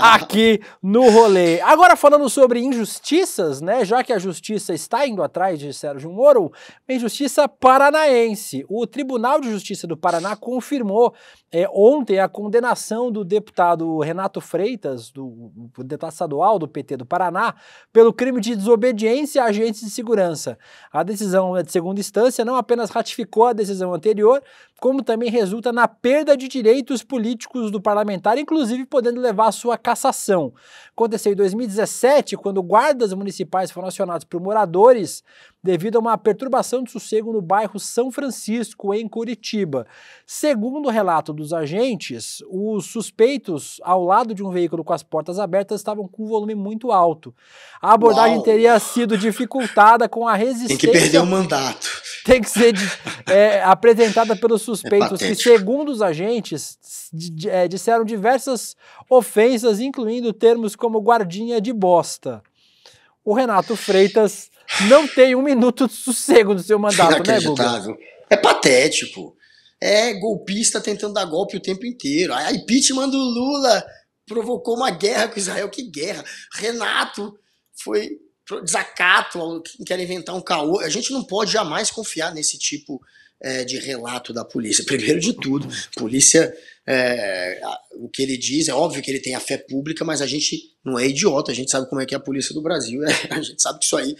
aqui no rolê. Agora falando sobre injustiças, né? Já que a justiça está indo atrás de Sérgio Moro, uma injustiça paranaense. O Tribunal de Justiça do Paraná confirmou é, ontem a condenação do deputado Renato Freitas, do, do deputado estadual do PT do Paraná, pelo crime de desobediência a agentes de segurança. A decisão é de segunda instância não apenas ratificou a decisão anterior, como também resulta na perda de direitos políticos do parlamentar, inclusive podendo levar à sua cassação. Aconteceu em 2017, quando guardas municipais foram acionados por moradores devido a uma perturbação de sossego no bairro São Francisco, em Curitiba. Segundo o relato dos agentes, os suspeitos ao lado de um veículo com as portas abertas estavam com um volume muito alto. A abordagem Uau. teria sido dificultada com a resistência Tem que perder o mandato. Tem que ser é, apresentada pelos suspeitos que, patético. segundo os agentes, é, disseram diversas ofensas, incluindo termos como guardinha de bosta. O Renato Freitas não tem um minuto de sossego no seu mandato, né, Guga? Inacreditável. É patético. É golpista tentando dar golpe o tempo inteiro. A impeachment do Lula provocou uma guerra com Israel. Que guerra? Renato foi desacato ao que quer inventar um caô. A gente não pode jamais confiar nesse tipo é, de relato da polícia. Primeiro de tudo, polícia, é, o que ele diz, é óbvio que ele tem a fé pública, mas a gente não é idiota, a gente sabe como é que é a polícia do Brasil, a gente sabe que isso aí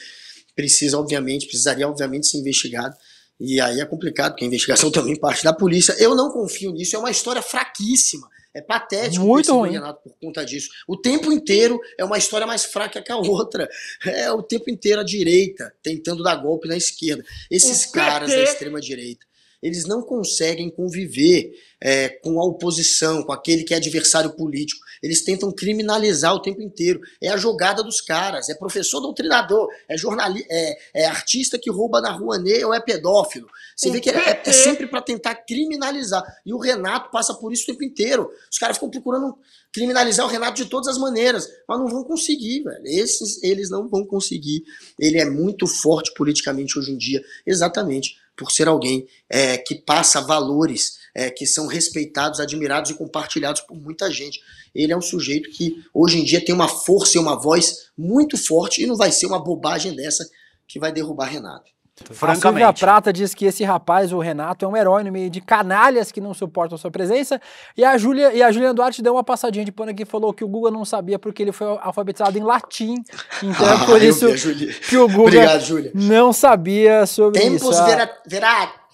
precisa, obviamente, precisaria, obviamente, ser investigado. E aí é complicado, porque a investigação também parte da polícia. Eu não confio nisso, é uma história fraquíssima. É patético Muito o ruim. Renato por conta disso. O tempo inteiro é uma história mais fraca que a outra. É o tempo inteiro a direita tentando dar golpe na esquerda. Esses O caras PT. da extrema direita, eles não conseguem conviver é, com a oposição, com aquele que é adversário político. Eles tentam criminalizar o tempo inteiro. É a jogada dos caras. É professor doutrinador, é jornalista, é, é artista que rouba na rua ou é pedófilo. Você vê que é, é sempre para tentar criminalizar. E o Renato passa por isso o tempo inteiro. Os caras ficam procurando criminalizar o Renato de todas as maneiras, mas não vão conseguir, velho. Esses eles não vão conseguir. Ele é muito forte politicamente hoje em dia, exatamente por ser alguém é, que passa valores é, que são respeitados, admirados e compartilhados por muita gente. Ele é um sujeito que hoje em dia tem uma força e uma voz muito forte e não vai ser uma bobagem dessa que vai derrubar Renato. A Silvia Prata diz que esse rapaz, o Renato, é um herói no meio de canalhas que não suportam sua presença. E a Júlia e a Juliana Duarte deu uma passadinha de pano aqui e falou que o Guga não sabia porque ele foi alfabetizado em latim. Então é por Ah, isso vi que o Guga Obrigado, não sabia sobre Tempos isso. A- vera, verá.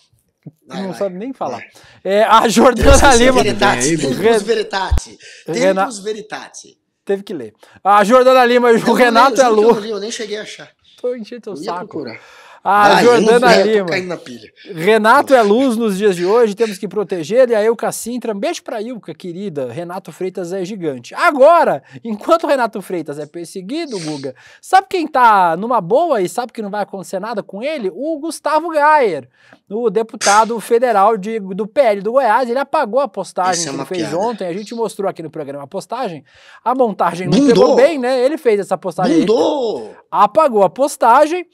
Não sabe nem falar. É, a Jordana Lima. Veritate, tempos veritate. Tempos veritate. Teve que ler. A Jordana Lima e o Renato é eu louco. Eu nem cheguei a achar. Tô enchendo teu saco. procurar. A Ah, não Jordana eu Lima. caindo na pilha. Renato é luz nos dias de hoje, temos que proteger. E a Ilka Sintra, um beijo pra Ilka, querida. Renato Freitas é gigante. Agora, enquanto o Renato Freitas é perseguido, Guga, sabe quem tá numa boa e sabe que não vai acontecer nada com ele? O Gustavo Gayer, o deputado federal de, do PL do Goiás. Ele apagou a postagem é que ele fez piada. ontem. A gente mostrou aqui no programa a postagem. A montagem não Bundou. pegou bem, né? Ele fez essa postagem. aí Bundou! apagou a postagem,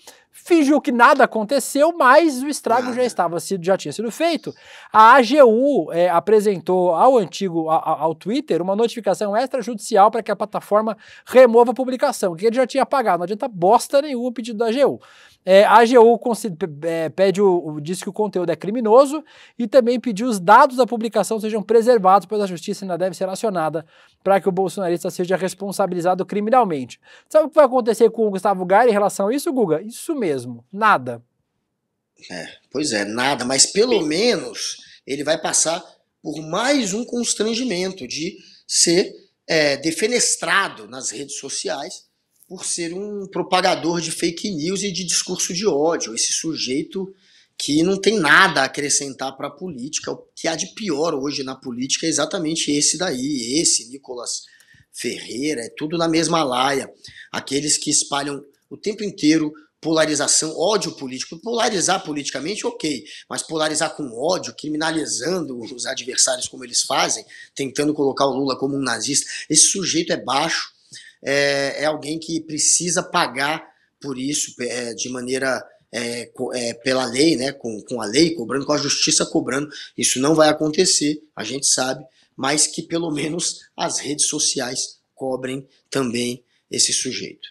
fingiu que nada aconteceu, mas o estrago já estava sido, já tinha sido feito. A AGU é, apresentou ao antigo, a- a- ao Twitter, uma notificação extrajudicial para que a plataforma remova a publicação, que ele já tinha apagado. Não adianta bosta nenhuma o pedido da AGU. É, a AGU é, pede o, o- diz que o conteúdo é criminoso e também pediu os dados da publicação sejam preservados, pois a justiça ainda deve ser acionada para que o bolsonarista seja responsabilizado criminalmente. Sabe o que vai acontecer com o Gustavo Gaia em relação a isso, Guga? Isso mesmo, nada. É, pois é, nada, mas pelo menos ele vai passar por mais um constrangimento de ser é, defenestrado nas redes sociais por ser um propagador de fake news e de discurso de ódio. Esse sujeito que não tem nada a acrescentar para a política. O que há de pior hoje na política é exatamente esse daí, esse Nicolas Ferreira, é tudo na mesma laia. Aqueles que espalham o tempo inteiro polarização, ódio político. Polarizar politicamente, ok, mas polarizar com ódio, criminalizando os adversários como eles fazem, tentando colocar o Lula como um nazista, esse sujeito é baixo, é, é alguém que precisa pagar por isso é, de maneira é, é, pela lei, né, com, com a lei cobrando, com a justiça cobrando. Isso não vai acontecer, a gente sabe, mas que pelo menos as redes sociais cobrem também esse sujeito.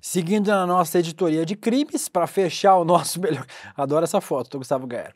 Seguindo na nossa editoria de crimes, para fechar o nosso melhor. Adoro essa foto Gustavo Gaia.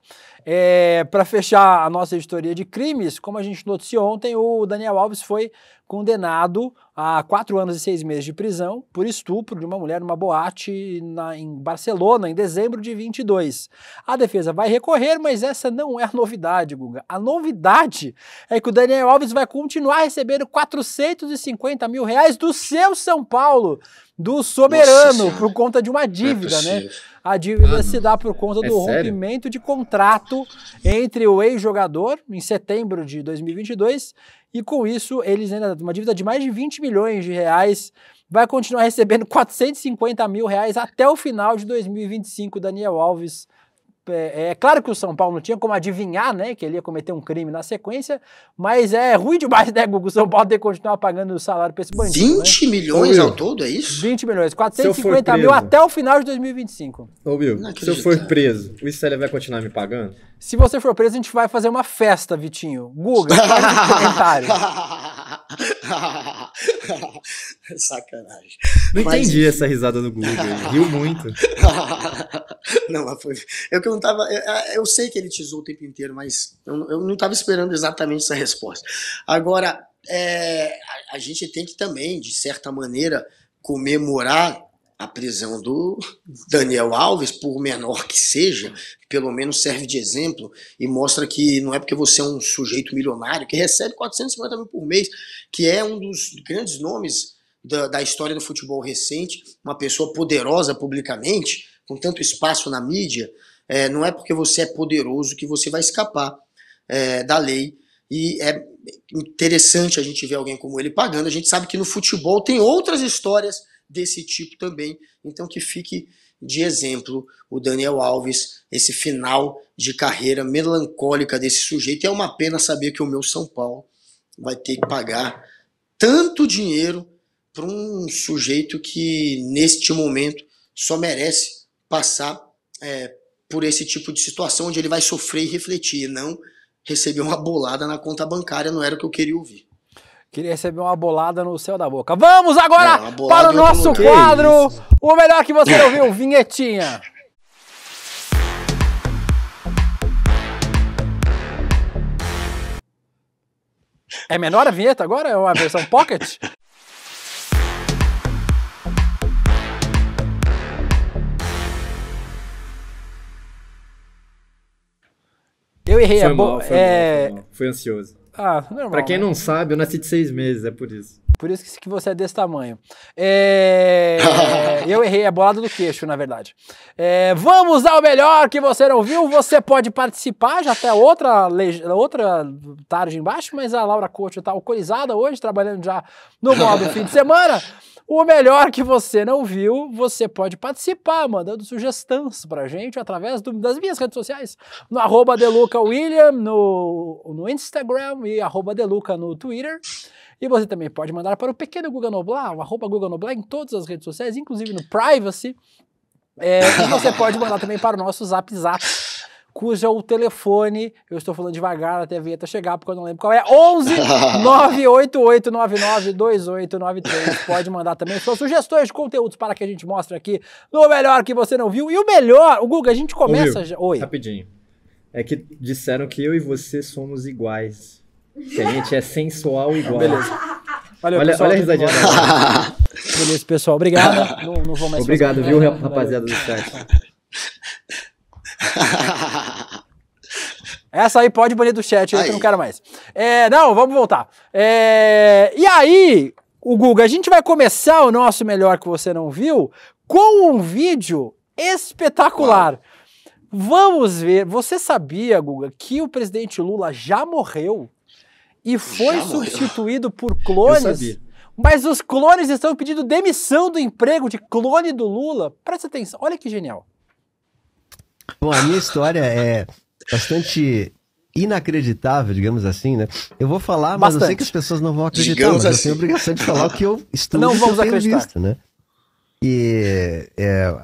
É, para fechar a nossa editoria de crimes, como a gente noticiou ontem, o Daniel Alves foi condenado a quatro anos e seis meses de prisão por estupro de uma mulher numa boate na, em Barcelona, em dezembro de 22. A defesa vai recorrer, mas essa não é a novidade, Guga. A novidade é que o Daniel Alves vai continuar recebendo 450 mil reais do seu São Paulo, do soberano, por conta de uma dívida, né? A dívida se dá por conta É do sério? rompimento de contrato entre o ex-jogador, em setembro de 2022, e com isso eles ainda uma dívida de mais de 20 milhões de reais. Vai continuar recebendo 450 mil reais até o final de 2025, Daniel Alves. É, é claro que o São Paulo não tinha como adivinhar, né, que ele ia cometer um crime na sequência, mas é ruim demais, né, Gugu? O São Paulo ter que continuar pagando o salário pra esse bandido. 20 né? milhões Ô, ao todo, é isso? 20 milhões, Se eu for 450 mil preso. até o final de 2025. Ô, Will, Não se eu for preso, o Célia vai continuar me pagando? Se você for preso, a gente vai fazer uma festa, Vitinho. Guga, faz um comentário. Sacanagem. Não Mas- entendi essa risada do Google, ele riu muito. não, mas foi. Eu que eu não. Eu, eu sei que ele tesourou o tempo inteiro, mas eu, não- eu não estava esperando exatamente essa resposta. Agora, é, a, a gente tem que também, de certa maneira, comemorar a prisão do Daniel Alves, por menor que seja, pelo menos serve de exemplo e mostra que não é porque você é um sujeito milionário que recebe 450 mil por mês, que é um dos grandes nomes da, da história do futebol recente, uma pessoa poderosa publicamente, com tanto espaço na mídia, é, não é porque você é poderoso que você vai escapar é, da lei. E é interessante a gente ver alguém como ele pagando. A gente sabe que no futebol tem outras histórias desse tipo também. Então que fique de exemplo o Daniel Alves, esse final de carreira melancólica desse sujeito. É uma pena saber que o meu São Paulo vai ter que pagar tanto dinheiro para um sujeito que neste momento só merece passar é, por esse tipo de situação onde ele vai sofrer e refletir, e não receber uma bolada na conta bancária, não era o que eu queria ouvir. Queria receber uma bolada no céu da boca. Vamos agora É, para o nosso lugar. quadro. O melhor que você ouviu, vinhetinha. É menor a vinheta agora? É uma versão pocket? Eu errei, Foi bom. mal, foi é... mal, foi mal. Ansioso. Ah, normal. Pra quem né? não sabe, eu nasci de seis meses, é por isso. Por isso que- você é desse tamanho. É, Eu errei, é bolada do queixo, na verdade. É, Vamos ao melhor que você não viu. Você pode participar, já até outra, leg- outra tarde embaixo, mas a Laura Couto está alcoolizada hoje, trabalhando já no modo fim de semana. O melhor que você não viu, você pode participar, mandando sugestões pra gente através do- das minhas redes sociais, no arroba DelucaWilliam, no, no Instagram e arroba Deluca no Twitter. E você também pode mandar para o pequeno Guga Noblar, o arroba Guga Noblar em todas as redes sociais, inclusive no Privacy. É, e você pode mandar também para o nosso Zap Zap, cujo o telefone, eu estou falando devagar até a vinheta chegar, porque eu não lembro qual é, 11 98899 2893. Pode mandar também suas sugestões de conteúdos para que a gente mostre aqui no melhor que você não viu. E o melhor, o Guga, a gente começa já. Oi. Rapidinho. É que disseram que eu e você somos iguais. Que a gente é sensual igual. Beleza. Valeu, olha, pessoal. olha a risadinha dela. Beleza, pessoal. Obrigado. Não, não vou mais Obrigado, viu, rapaziada do chat. Essa aí pode banir do chat, eu não quero mais. É, não, vamos voltar. É, e aí, o Guga, a gente vai começar o nosso melhor que você não viu com um vídeo espetacular. Vamos ver. Você sabia, Guga, que o presidente Lula já morreu e foi Já morreu. substituído por Eu clones? sabia. Mas os clones estão pedindo demissão do emprego de clone do Lula. Presta atenção, olha que genial. Bom, a minha história é bastante inacreditável, digamos assim, né? Eu vou falar, mas eu sei Bastante. que as pessoas não vão acreditar, Digamos mas eu assim. tenho a obrigação de falar o que eu estudo Não vamos eu acreditar. visto, né? E é,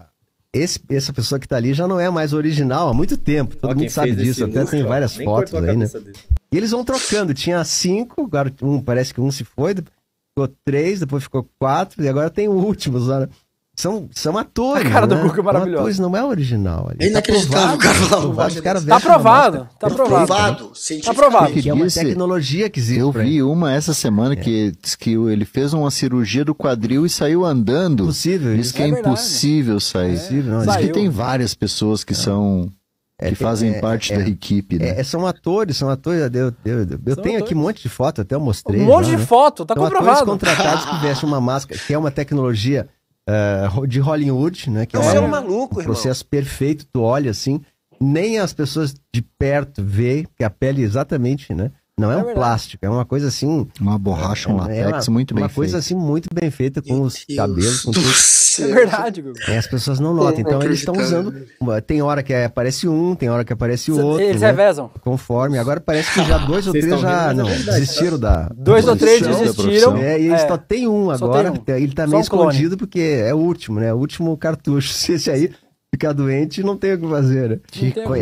esse- essa pessoa que tá ali já não é mais original há muito tempo, todo Ó, mundo sabe disso, até tem várias fotos aí, né? dele. E eles vão trocando, tinha cinco, agora um, parece que um se foi, ficou três, depois ficou quatro, e agora tem o último. Só, são, são atores. A cara do né? Guga é São maravilhosa. não é original. Ali. É inacreditável, Tá cara. os caras Tá aprovado, tá aprovado. né? Provado, Tá aprovado. Que é uma tecnologia que existe. Eu vi uma essa semana que diz que ele fez uma cirurgia do quadril e saiu andando. Impossível Diz isso. que é, É verdade. impossível sair. Não, Diz que tem várias pessoas que são que tem- fazem é- parte é- da equipe, né? É, é, são atores, são atores. Eu, eu, eu, eu tenho aqui atores. um monte de foto, até eu mostrei. Um monte já, de né? foto, tá São atores comprovado. contratados que vestem uma máscara, que é uma tecnologia eh, de Hollywood, né? Que Você é um um maluco, irmão. processo perfeito, tu olha assim, nem as pessoas de perto vê que a pele exatamente, né? Não é, É um verdade. plástico, é uma coisa assim. Uma borracha, um é látex uma, muito bem Uma coisa feito. assim muito bem feita com os cabelos, com tudo. É verdade, Guga. É, as pessoas não notam, então eles estão usando. Tem hora que aparece um, tem hora que aparece o outro. Eles né? revezam. Conforme. Agora parece que já dois ou três já não, é verdade, desistiram tá? da. Dois da ou três desistiram. É, e eles É. só tem um agora. tem um. Ele tá meio um clone. escondido porque é o último, né? O último cartucho. Se esse aí ficar doente, não tem o que fazer. né?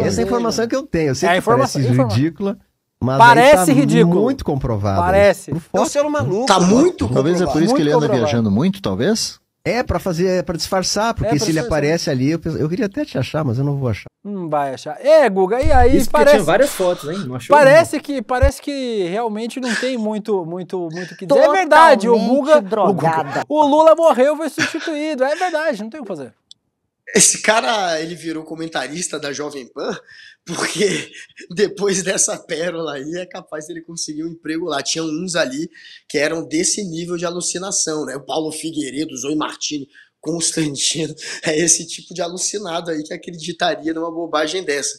Essa é a informação né? que eu tenho. Eu sei É a que informação- parece ridícula. Mas Parece tá ridículo. muito comprovado. Parece. É o ser maluco, Tá muito Talvez é por isso que ele anda viajando muito, talvez? É, pra fazer, para disfarçar, porque É, se ele aparece ali, eu, penso- eu queria até te achar, mas eu não vou achar. Não vai achar. É, Guga, e aí Isso parece. tinha várias fotos, hein? Não achou Parece que, parece que realmente não tem muito, muito, muito o que dizer. É verdade, o Totalmente Guga, o drogada. Guga. O Lula morreu, foi substituído. É verdade, não tem o que fazer. Esse cara, ele virou comentarista da Jovem Pan, porque depois dessa pérola aí é capaz dele conseguir um emprego lá. Tinha uns ali que eram desse nível de alucinação, né? O Paulo Figueiredo, Zoe Martini, Constantino. É esse tipo de alucinado aí que acreditaria numa bobagem dessa.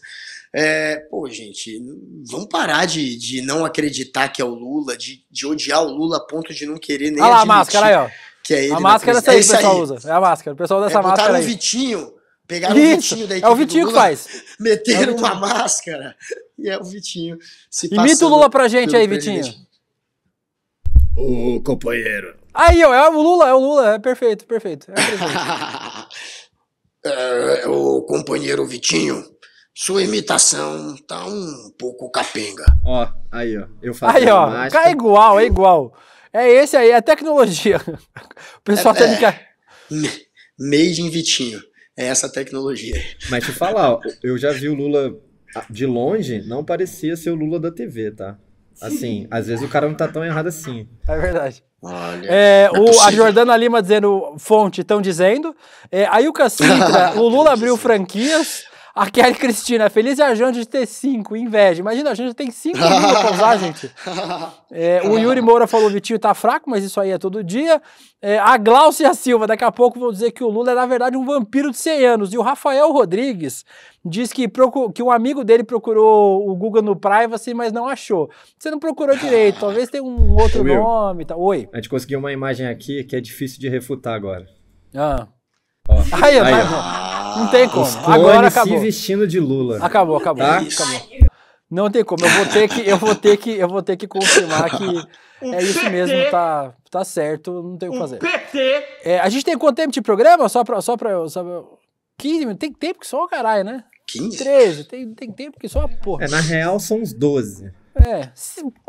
É, pô, gente, vamos parar de, de não acreditar que é o Lula, de, de odiar o Lula a ponto de não querer nem Olha lá a máscara aí, ó. Que é ele a máscara é essa aí É que o pessoal aí. usa. É a máscara. O pessoal dessa É, botaram máscara o aí. Vitinho, pegaram o Isso, Vitinho da é o Vitinho que faz. É o Meteram Vitinho. uma máscara e é o Vitinho se Imita o Lula pra gente aí. Vitinho. Ô, companheiro. Aí, ó, é o Lula, é o Lula. É perfeito, perfeito. É perfeito. É, o companheiro Vitinho, sua imitação tá um pouco capenga. Ó, aí, ó. Eu faço Aí, ó, mágica. é igual, é igual. É esse aí, é tecnologia. O pessoal tá É, tendo que. Me- Made in Vitinho. É essa tecnologia. aí. Mas te falar, ó, eu já vi o Lula de longe, não parecia ser o Lula da TV, tá? Assim, às vezes o cara não tá tão errado assim. É verdade. Olha, É, é o, a. Jordana Lima dizendo, fonte, estão dizendo. É, aí o Cacintra, o Lula abriu franquias. A Kelly Cristina, feliz é a Janja de ter cinco, inveja. Imagina, a Janja tem cinco Lula pra usar, gente. É, o Yuri Moura falou, o Vitinho tá fraco, mas isso aí é todo dia. É, a Glaucia Silva, daqui a pouco vão dizer que o Lula é, na verdade, um vampiro de 100 anos. E o Rafael Rodrigues diz que, que um amigo dele procurou o Google no Privacy, mas não achou. Você não procurou direito, talvez tenha um outro Will. nome. e tal. Oi. A gente conseguiu uma imagem aqui que é difícil de refutar agora. Ah. Ó. Aí, Aí, ó. Não, tem como. Os Agora clones acabou. se vestindo de Lula. Acabou, acabou. Tá? acabou. Não tem como. Eu vou ter que, eu vou ter que, eu vou ter que confirmar que é isso mesmo, tá, tá certo, não tem o que fazer. É, a gente tem quanto tempo de programa? Só pra, só pra, só pra 15 minutos? Tem tempo que só o caralho, né? 15? 13, tem, tem tempo que só a porra. É, na real são uns 12. É,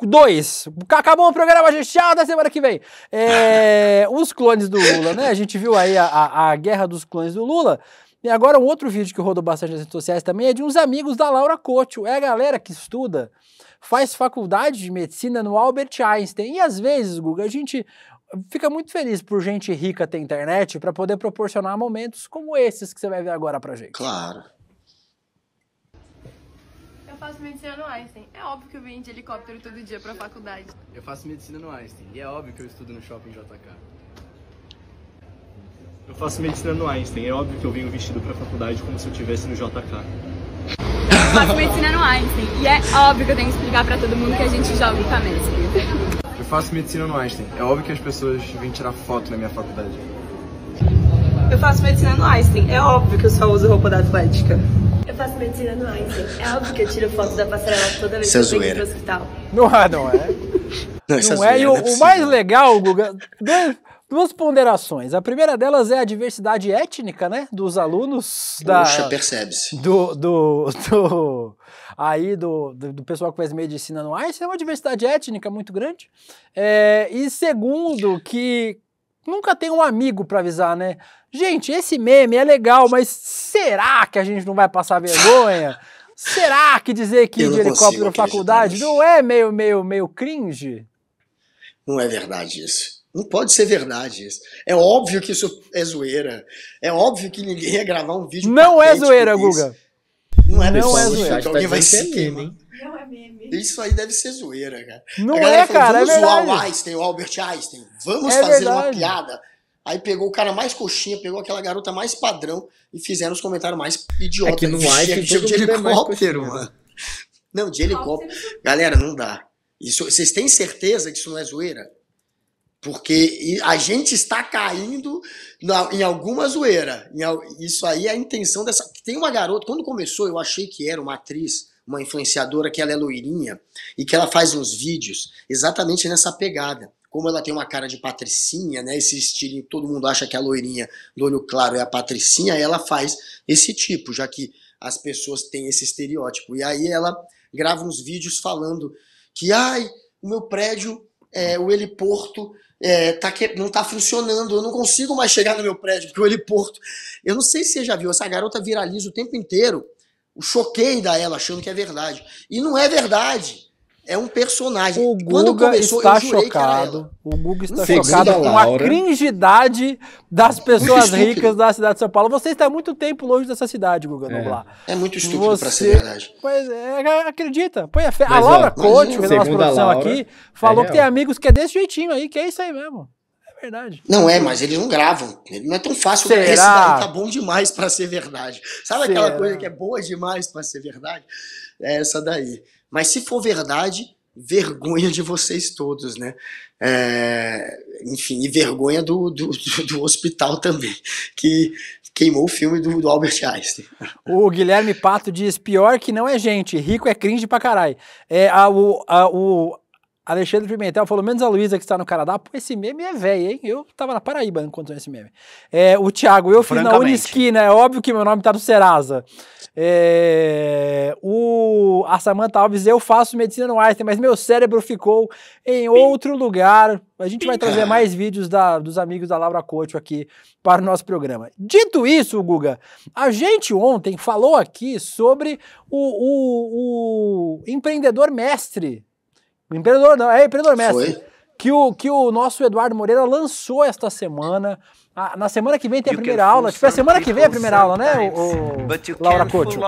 dois. Acabou o programa, gente. Tchau, até semana que vem. É, os clones do Lula, né? A gente viu aí a, a, a guerra dos clones do Lula. E agora um outro vídeo que rodou bastante nas redes sociais também é de uns amigos da Laura Couto. É a galera que estuda, faz faculdade de medicina no Albert Einstein. E às vezes, Guga, a gente fica muito feliz por gente rica ter internet para poder proporcionar momentos como esses que você vai ver agora pra gente. Claro. Eu faço medicina no Einstein. É óbvio que eu vim de helicóptero todo dia pra faculdade. Eu faço medicina no Einstein e é óbvio que eu estudo no shopping JK. Eu faço medicina no Einstein. É óbvio que eu venho vestido pra faculdade como se eu estivesse no JK. Eu faço medicina no Einstein e é óbvio que eu tenho que explicar pra todo mundo que a gente joga o Kamensky. Eu faço medicina no Einstein. É óbvio que as pessoas vêm tirar foto na minha faculdade. Eu faço medicina no Einstein. É óbvio que eu só uso roupa da Atlética. Eu faço medicina no Einstein. É óbvio que eu tiro foto da passarela toda vez Isso é que eu venho pro hospital. Não é, não é. Não, isso Não é, e o, zoeira, o mais legal, Guga, dois- duas ponderações. A primeira delas é a diversidade étnica, né, dos alunos da Poxa, percebe-se. do, do, do aí do, do, do pessoal que faz medicina no Einstein, é uma diversidade étnica muito grande. É, e segundo, que nunca tem um amigo para avisar, né? Gente, esse meme é legal, mas será que a gente não vai passar vergonha? Será que dizer que de helicóptero faculdade não é meio, meio, meio cringe? Não é verdade isso. Não pode ser verdade isso. É óbvio que isso é zoeira. É óbvio que ninguém ia gravar um vídeo Não é zoeira. Guga. Não é Não é que zoeira. alguém Tá vai dizendo se que é meme? Isso aí deve ser zoeira, cara. Não A galera é, falou, cara, é Vamos zoar o. Einstein, o Albert Einstein. Vamos É fazer uma verdade. piada. Aí pegou o cara mais coxinha, pegou aquela garota mais padrão e fizeram os comentários mais idiotas. É que no Einstein todo de é mais helicóptero, coxinha, né? mano. Não, de helicóptero. Galera, não dá. Isso, vocês têm certeza que isso não é zoeira? Porque a gente está caindo na- em alguma zoeira. Em isso aí é a intenção dessa. Tem uma garota, quando começou, eu achei que era uma atriz, uma influenciadora, que ela é loirinha e que ela faz uns vídeos exatamente nessa pegada. Como ela tem uma cara de patricinha, né? Esse estilinho, todo mundo acha que a loirinha do olho claro é a patricinha, ela faz esse tipo, já que as pessoas têm esse estereótipo. E aí ela grava uns vídeos falando que, ai, o meu prédio, é, o heliporto, é, tá que- não tá funcionando, eu não consigo mais chegar no meu prédio, porque o heliporto. Eu não sei se você já viu, essa garota viraliza o tempo inteiro. O choquei da ela achando que é verdade. E não é verdade. É um personagem. O Quando Guga começou, está que chocado. O Guga está Segundo chocado a com a cringidade das pessoas ricas da cidade de São Paulo. Você está muito tempo longe dessa cidade, Guga Noblar. É muito estúpido pra ser Você- verdade. Pois é, acredita. Põe a fé. a Mas, ó, Laura mas, Coach, da nossa segundo a produção Laura, aqui, falou é que tem amigos que é desse jeitinho aí, que é isso aí mesmo. É verdade. Não é, mas eles não gravam. Não é tão fácil. Será? Esse daí tá bom demais pra ser verdade. Sabe aquela Será? coisa que é boa demais pra ser verdade? É essa daí. Mas se for verdade, vergonha de vocês todos, né? É, enfim, e vergonha do, do, do- hospital também, que queimou o filme do, do Albert Einstein. O Guilherme Pato diz: pior que não é gente, rico é cringe pra caralho. É, a, o, a- o Alexandre Pimentel falou, menos a Luísa que está no Canadá. Pô, esse meme é velho, hein? Eu tava na Paraíba saiu esse meme. É, o Thiago, eu fiz na. Unisquina, é óbvio que meu nome tá no Serasa. É, o, a Samanta Alves, eu faço medicina no Einstein, mas meu cérebro ficou em outro lugar. A gente vai trazer mais vídeos da- dos amigos da Laura Couto aqui para o nosso programa. Dito isso, Guga, a gente ontem falou aqui sobre o, o- o empreendedor mestre. O empreendedor não, é empreendedor mestre. Foi. Que o, que o nosso Eduardo Moreira lançou esta semana. Ah, na semana que vem tem a primeira aula. Tipo, é semana que vem a primeira aula, né, o, o Laura Couto?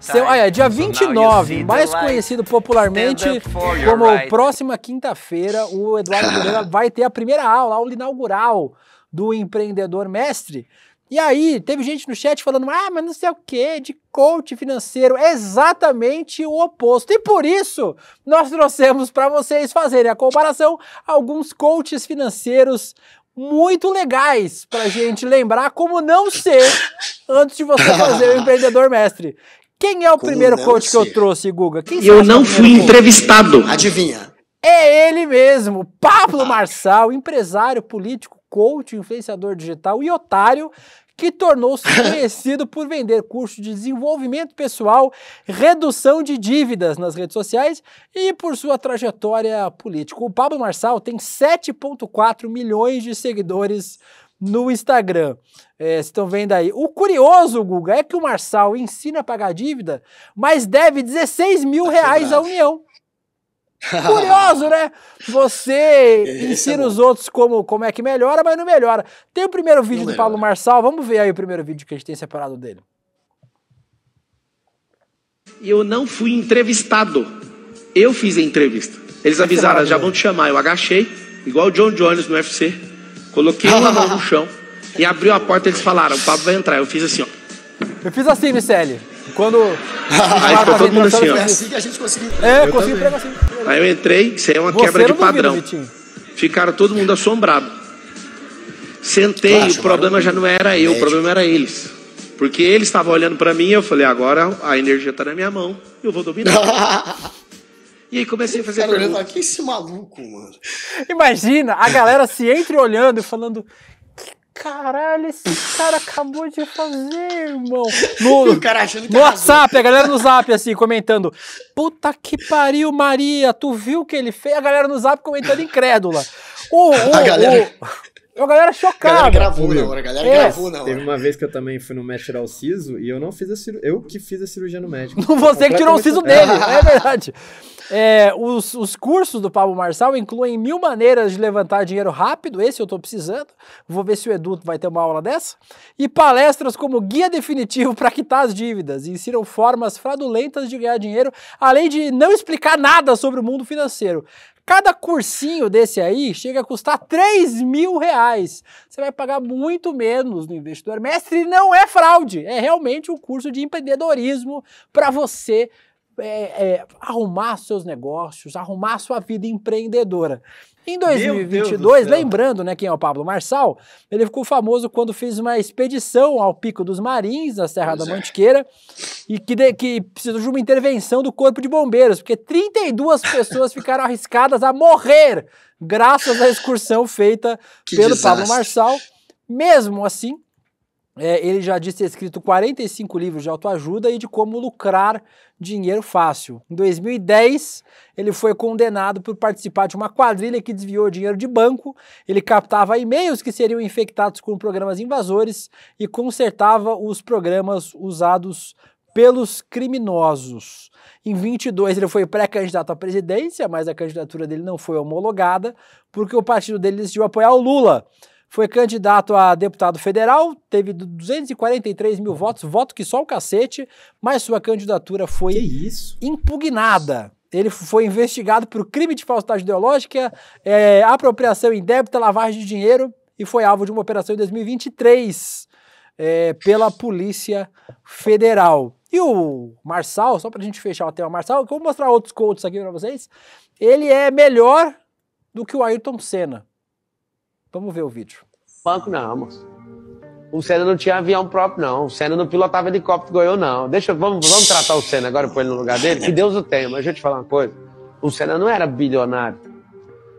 Seu, time. ah, é, dia So now you 29, see the mais conhecido popularmente como right. próxima quinta-feira, o Eduardo Moreira vai ter a primeira aula, a aula inaugural do empreendedor mestre. E aí, teve gente no chat falando, ah, mas não sei o que, de coach financeiro. É exatamente o oposto. E por isso, nós trouxemos para vocês fazerem a comparação alguns coaches financeiros muito legais pra gente lembrar como não ser antes de você fazer o empreendedor mestre. Quem é o Como primeiro coach que eu ser? trouxe, Guga? Quem Eu não que é fui coach? entrevistado. Adivinha? É ele mesmo, Pablo Marçal, empresário político, coach, influenciador digital e otário, que tornou-se conhecido por vender cursos de desenvolvimento pessoal, redução de dívidas nas redes sociais e por sua trajetória política. O Pablo Marçal tem 7,4 milhões de seguidores no Instagram. É, vocês estão vendo aí. O curioso, Guga, é que o Marçal ensina a pagar dívida, mas deve 16 mil reais à União. Curioso, né? Você é ensina bom. os outros como, como é que melhora, mas não melhora. Tem o primeiro vídeo Não do Paulo melhora. Marçal, vamos ver aí o primeiro vídeo que a gente tem separado dele. Eu não fui entrevistado. Eu fiz a entrevista. Eles avisaram, já vão te chamar. Eu agachei, igual o John Jones no UFC. Coloquei uma mão no chão e abriu a porta. Eles falaram, o Pablo vai entrar. Eu fiz assim, ó. Eu fiz assim, Michele. Quando. Aí ficou todo mundo assim, ó. assim que a gente conseguiu. É, Eu consegui pregar assim. Aí eu entrei, isso aí é uma Você quebra de padrão. Vitinho. Ficaram todo mundo assombrado. Sentei, o problema já não era eu, o médico. problema era eles. Porque eles estavam olhando pra mim e eu falei, agora a energia tá na minha mão, eu vou dominar. e aí comecei a fazer Cara, olhando, que esse maluco, mano? Imagina a galera se entre olhando e falando. "Que Caralho, esse cara acabou de fazer, irmão. No, O cara achando que no. WhatsApp, a galera no Zap assim, comentando. Puta que pariu, Maria, tu viu o que ele fez? A galera no Zap comentando incrédula. O, o, A galera- o- a galera A chocada. galera gravou na hora, a galera É. gravou na Teve hora. uma vez que eu também fui no médico tirar o siso e eu não fiz a cirurgia. Eu que fiz a cirurgia no médico. Você que tirou o siso dele, Completamente- é verdade. É, os, os cursos do Pablo Marçal incluem mil maneiras de levantar dinheiro rápido, esse eu tô precisando. Vou ver se o Edu vai ter uma aula dessa. E palestras como guia definitivo para quitar as dívidas. Ensinam formas fraudulentas de ganhar dinheiro, além de não explicar nada sobre o mundo financeiro. Cada cursinho desse aí chega a custar 3 mil reais. Você vai pagar muito menos no investidor mestre não é fraude. É realmente um curso de empreendedorismo para você é, é, arrumar seus negócios, arrumar sua vida empreendedora. Em Deus do 2022, céu. lembrando né, quem é o Pablo Marçal, ele ficou famoso quando fez uma expedição ao Pico dos Marins, na Serra da Mantiqueira, e que, de- que precisou de uma intervenção do Corpo de Bombeiros, porque 32 pessoas ficaram arriscadas a morrer graças à excursão feita Que pelo desastre. Pablo Marçal. Mesmo assim, é, ele já disse ter escrito 45 livros de autoajuda e de como lucrar dinheiro fácil. Em 2010, ele foi condenado por participar de uma quadrilha que desviou dinheiro de banco. Ele captava e-mails que seriam infectados com programas invasores e consertava os programas usados pelos criminosos. Em 22 ele foi pré-candidato à presidência, mas a candidatura dele não foi homologada porque o partido dele decidiu apoiar o Lula. Foi candidato a deputado federal, teve 243 mil votos, voto que só o cacete, mas sua candidatura foi impugnada. Ele foi investigado por crime de falsidade ideológica, é, apropriação indébita, lavagem de dinheiro e foi alvo de uma operação em 2023 é, pela Polícia Federal. E o Marçal, só pra gente fechar o tema Marçal, que eu vou mostrar outros coaches aqui pra vocês, ele é melhor do que o Ayrton Senna. Vamos ver o vídeo. Banco não, moço. O Senna não tinha avião próprio, não. O Senna não pilotava helicóptero igual eu, não. Deixa, eu- vamos, vamos tratar o Senna agora, pôr ele no lugar dele. Que Deus o tenha, mas deixa eu te falar uma coisa. O Senna não era bilionário.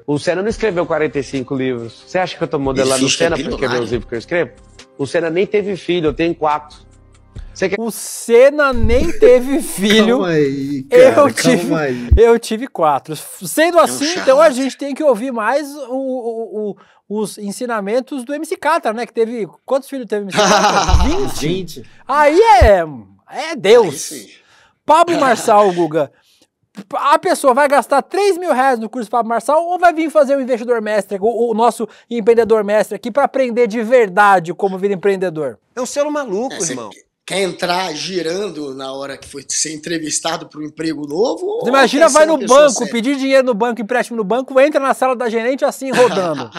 O Senna não escreveu 45 livros. Você acha que eu tô modelando o Existe, é Senna pra escrever os livros que eu escrevo? O Senna nem teve filho, eu tenho quatro. Você quer... O Senna nem teve filho. Calma aí, eu, cara, tive, calma aí. eu tive quatro. Sendo assim, charlatão. então a gente tem que ouvir mais o- o- o- os ensinamentos do MC Catra, né? Que teve. Quantos filhos teve o MC Catra? 20. 20. Aí é. É Deus. Pablo Marçal, Guga. A pessoa vai gastar 3 mil reais no curso Pablo Marçal ou vai vir fazer o investidor mestre, o, o nosso empreendedor mestre aqui, para aprender de verdade como vir empreendedor? É um selo maluco, irmão. Quer entrar girando na hora que foi ser entrevistado para um emprego novo? Você imagina, vai no banco, pedir dinheiro no banco, empréstimo no banco, entra na sala da gerente assim rodando.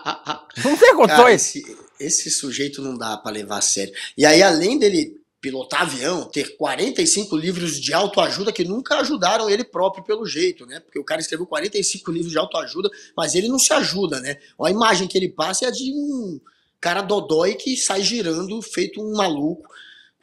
Não tem condições. esse, esse sujeito não dá pra levar a sério. E aí, além dele pilotar avião, ter 45 livros de autoajuda que nunca ajudaram ele próprio pelo jeito, né? Porque o cara escreveu 45 livros de autoajuda, mas ele não se ajuda, né? A imagem que ele passa é a de um cara dodói que sai girando feito um maluco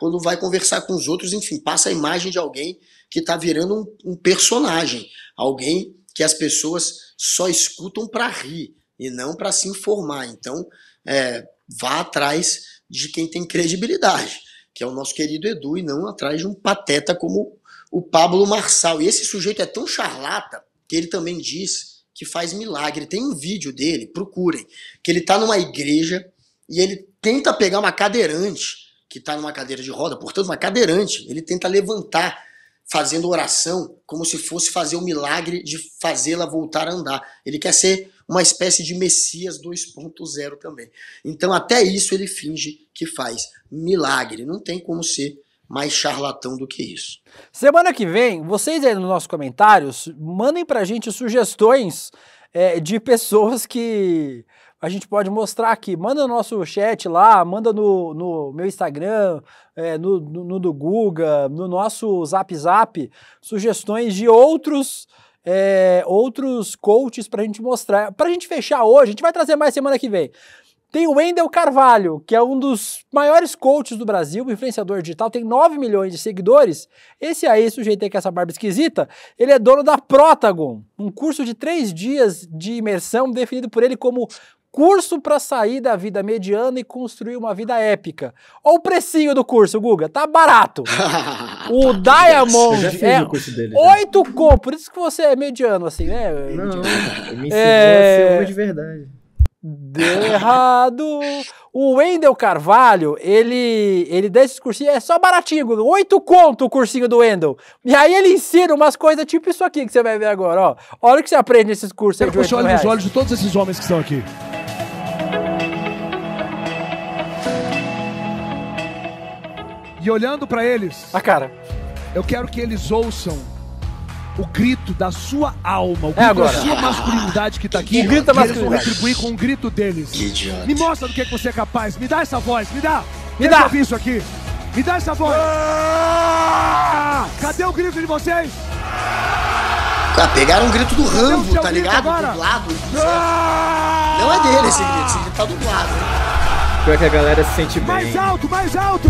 quando vai conversar com os outros, enfim, passa a imagem de alguém que tá virando um, um personagem, alguém que as pessoas só escutam pra rir e não pra se informar. Então, é, vá atrás de quem tem credibilidade, que é o nosso querido Edu, e não atrás de um pateta como o Pablo Marçal. E esse sujeito é tão charlata que ele também diz que faz milagre. Tem um vídeo dele, procurem, que ele tá numa igreja e ele tenta pegar uma cadeirante que tá numa cadeira de roda, portanto, uma cadeirante. Ele tenta levantar fazendo oração como se fosse fazer o milagre de fazê-la voltar a andar. Ele quer ser uma espécie de Messias 2.0 também. Então, até isso ele finge que faz milagre. Não tem como ser mais charlatão do que isso. Semana que vem, vocês aí nos nossos comentários, mandem pra gente sugestões é, de pessoas que a gente pode mostrar aqui. Manda no nosso chat lá, manda no, no meu Instagram, é, no, no, no do Guga, no nosso Zap Zap, sugestões de outros. é, outros coaches pra gente mostrar. Pra gente fechar hoje, a gente vai trazer mais semana que vem. Tem o Wendel Carvalho, que é um dos maiores coaches do Brasil, influenciador digital, tem 9 milhões de seguidores. Esse aí, sujeito aí com essa barba esquisita, ele é dono da Protagon, um curso de três dias de imersão definido por ele como curso para sair da vida mediana e construir uma vida épica. Olha o precinho do curso, Guga, tá barato. o Diamond Eu já fiz é o curso dele, já. 8 com, por isso que você é mediano assim, né? Não, me ensinou É. a ser homem de verdade. Deu errado. O Wendel Carvalho, ele, ele dá esse cursinho, é só baratinho, Guga, oito conto o cursinho do Wendel. E aí ele ensina umas coisas tipo isso aqui que você vai ver agora, ó. Olha o que você aprende nesses cursos aí de oito olhe nos olhos de todos esses homens que estão aqui. E olhando pra eles. A cara. Eu quero que eles ouçam o grito da sua alma, o grito É agora. da sua masculinidade que tá aqui. O grito da e eles vão masculinidade. retribuir com o grito deles. Que idiota. Me mostra do que, que você é capaz. Me dá essa voz, me dá. Me Deixa dá. ouvir isso aqui. Me dá essa voz. Ah! Cadê o grito de vocês? Ah, pegaram um grito do o Rambo, tá ligado? agora? Dublado. Não é dele esse grito, esse grito tá dublado. Pior que a galera se sente bem. Mais alto, mais alto!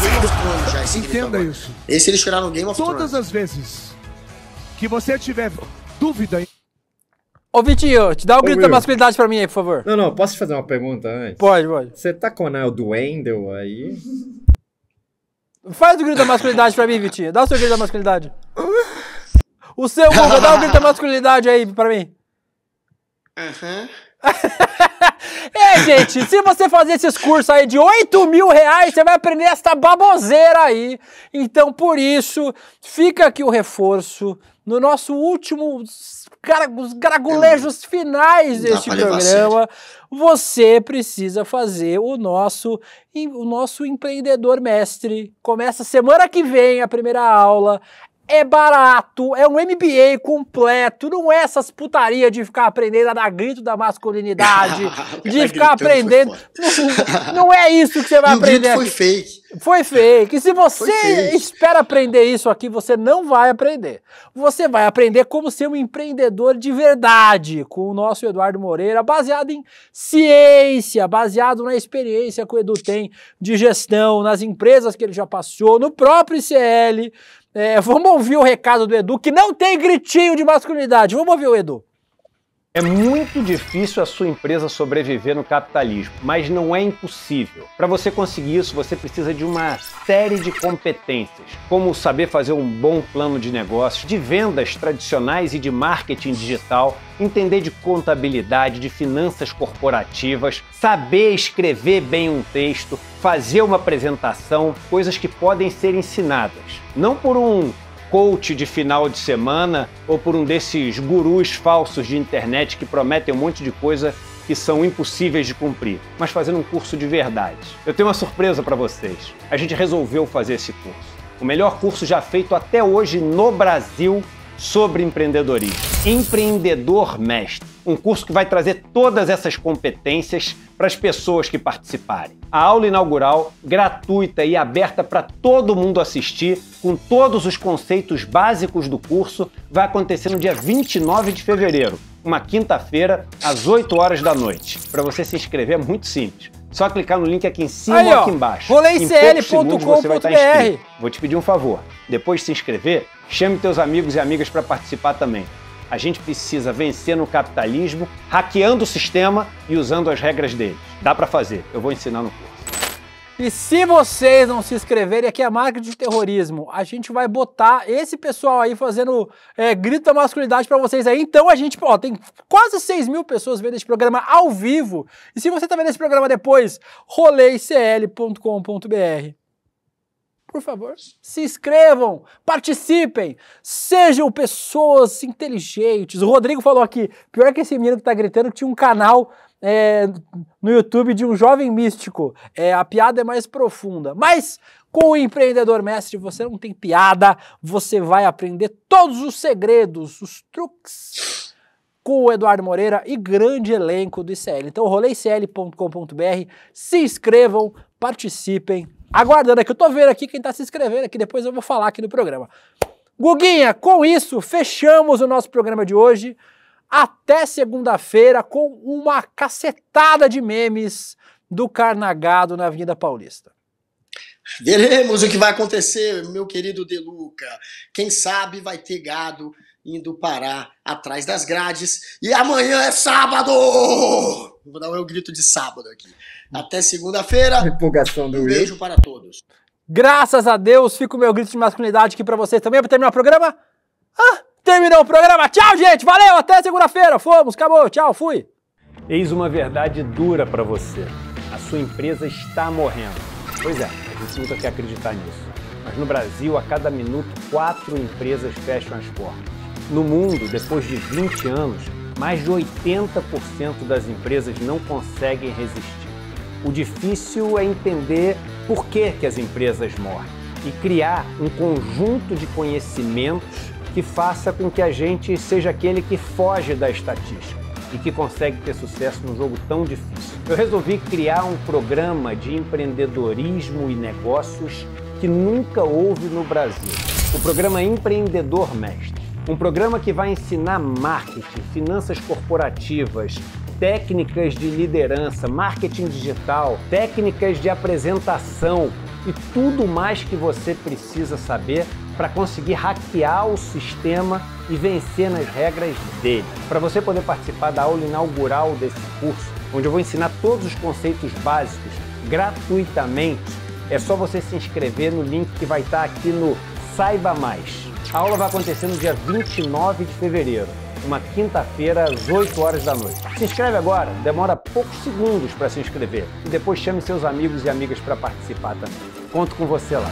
Grito Entenda isso. Esse eles tiraram no Game of Thrones. Todas as vezes que você tiver dúvida em Ô, Vitinho, te dá o Ô, grito da masculinidade pra mim aí, por favor. Não, não, posso te fazer uma pergunta antes? Pode, pode. Você tá com o anel do Wendel aí? Faz o grito da masculinidade pra mim, Vitinho. Dá o seu grito da masculinidade. O seu, Guga, dá o grito da masculinidade aí pra mim. Aham. É, gente, se você fazer esses cursos aí de 8 mil reais, você vai aprender esta baboseira aí. Então, por isso, fica aqui o reforço no nosso último, os garagulejos finais deste programa. Você precisa fazer o nosso, o nosso empreendedor mestre. Começa semana que vem a primeira aula. É barato, é um MBA completo, não é essas putaria de ficar aprendendo a dar grito da masculinidade, de ficar aprendendo. Não, não é isso que você vai E o grito aprender foi aqui. fake. Foi fake. E se você espera aprender isso aqui, você não vai aprender. Você vai aprender como ser um empreendedor de verdade com o nosso Eduardo Moreira, baseado em ciência, baseado na experiência que o Edu tem de gestão, nas empresas que ele já passou, no próprio ICL. É, vamos ouvir o recado do Edu, que não tem gritinho de masculinidade. Vamos ouvir o Edu. É muito difícil a sua empresa sobreviver no capitalismo, mas não é impossível. Para você conseguir isso, você precisa de uma série de competências, como saber fazer um bom plano de negócios, de vendas tradicionais e de marketing digital, entender de contabilidade, de finanças corporativas, saber escrever bem um texto, fazer uma apresentação, coisas que podem ser ensinadas, não por um coach de final de semana ou por um desses gurus falsos de internet que prometem um monte de coisa que são impossíveis de cumprir, mas fazendo um curso de verdade. Eu tenho uma surpresa para vocês. A gente resolveu fazer esse curso. O melhor curso já feito até hoje no Brasil sobre empreendedorismo. Empreendedor Mestre. Um curso que vai trazer todas essas competências para as pessoas que participarem. A aula inaugural, gratuita e aberta para todo mundo assistir, com todos os conceitos básicos do curso, vai acontecer no dia 29 de fevereiro, uma quinta-feira, às 8 horas da noite. Para você se inscrever é muito simples. Só clicar no link aqui em cima Aí, ou aqui embaixo. roleicl.com.br. Vou te pedir um favor. Depois de se inscrever, chame teus amigos e amigas para participar também. A gente precisa vencer no capitalismo, hackeando o sistema e usando as regras dele. Dá para fazer. Eu vou ensinar no curso. E se vocês não se inscreverem, aqui é a marca de terrorismo. A gente vai botar esse pessoal aí fazendo é, grito da masculinidade pra vocês aí. Então a gente, ó, tem quase 6 mil pessoas vendo esse programa ao vivo. E se você tá vendo esse programa depois, roleicl.com.br. Por favor, se inscrevam, participem, sejam pessoas inteligentes. O Rodrigo falou aqui, pior que esse menino que tá gritando tinha um canal é, no YouTube de um jovem místico. É, a piada é mais profunda. Mas com o empreendedor mestre você não tem piada, você vai aprender todos os segredos, os truques com o Eduardo Moreira e grande elenco do ICL. Então, roleicl.com.br, se inscrevam, participem. Aguardando aqui, eu tô vendo aqui quem tá se inscrevendo aqui, depois eu vou falar aqui no programa. Guguinha, com isso, fechamos o nosso programa de hoje. Até segunda-feira com uma cacetada de memes do Carnagado na Avenida Paulista. Veremos o que vai acontecer, meu querido Deluca. Quem sabe vai ter gado indo parar atrás das grades. E amanhã é sábado! Vou dar o meu grito de sábado aqui. Até segunda-feira. Empolgação do Um beijo para todos. Graças a Deus, fica o meu grito de masculinidade aqui pra vocês também. Pra terminar o programa? Ah, terminou o programa. Tchau, gente. Valeu, até segunda-feira. Fomos, acabou. Tchau, fui. Eis uma verdade dura para você. A sua empresa está morrendo. Pois é, a gente nunca quer acreditar nisso. Mas no Brasil, a cada minuto, quatro empresas fecham as portas. No mundo, depois de 20 anos, mais de 80% das empresas não conseguem resistir. O difícil é entender por que, que as empresas morrem e criar um conjunto de conhecimentos que faça com que a gente seja aquele que foge da estatística e que consegue ter sucesso num jogo tão difícil. eu resolvi criar um programa de empreendedorismo e negócios que nunca houve no Brasil. O programa Empreendedor Mestre. Um programa que vai ensinar marketing, finanças corporativas, técnicas de liderança, marketing digital, técnicas de apresentação e tudo mais que você precisa saber para conseguir hackear o sistema e vencer nas regras dele. Para você poder participar da aula inaugural desse curso, onde eu vou ensinar todos os conceitos básicos gratuitamente, é só você se inscrever no link que vai estar aqui no Saiba Mais. A aula vai acontecer no dia 29 de fevereiro, uma quinta-feira às 8 horas da noite. Se inscreve agora, demora poucos segundos para se inscrever e depois chame seus amigos e amigas para participar também. Conto com você lá.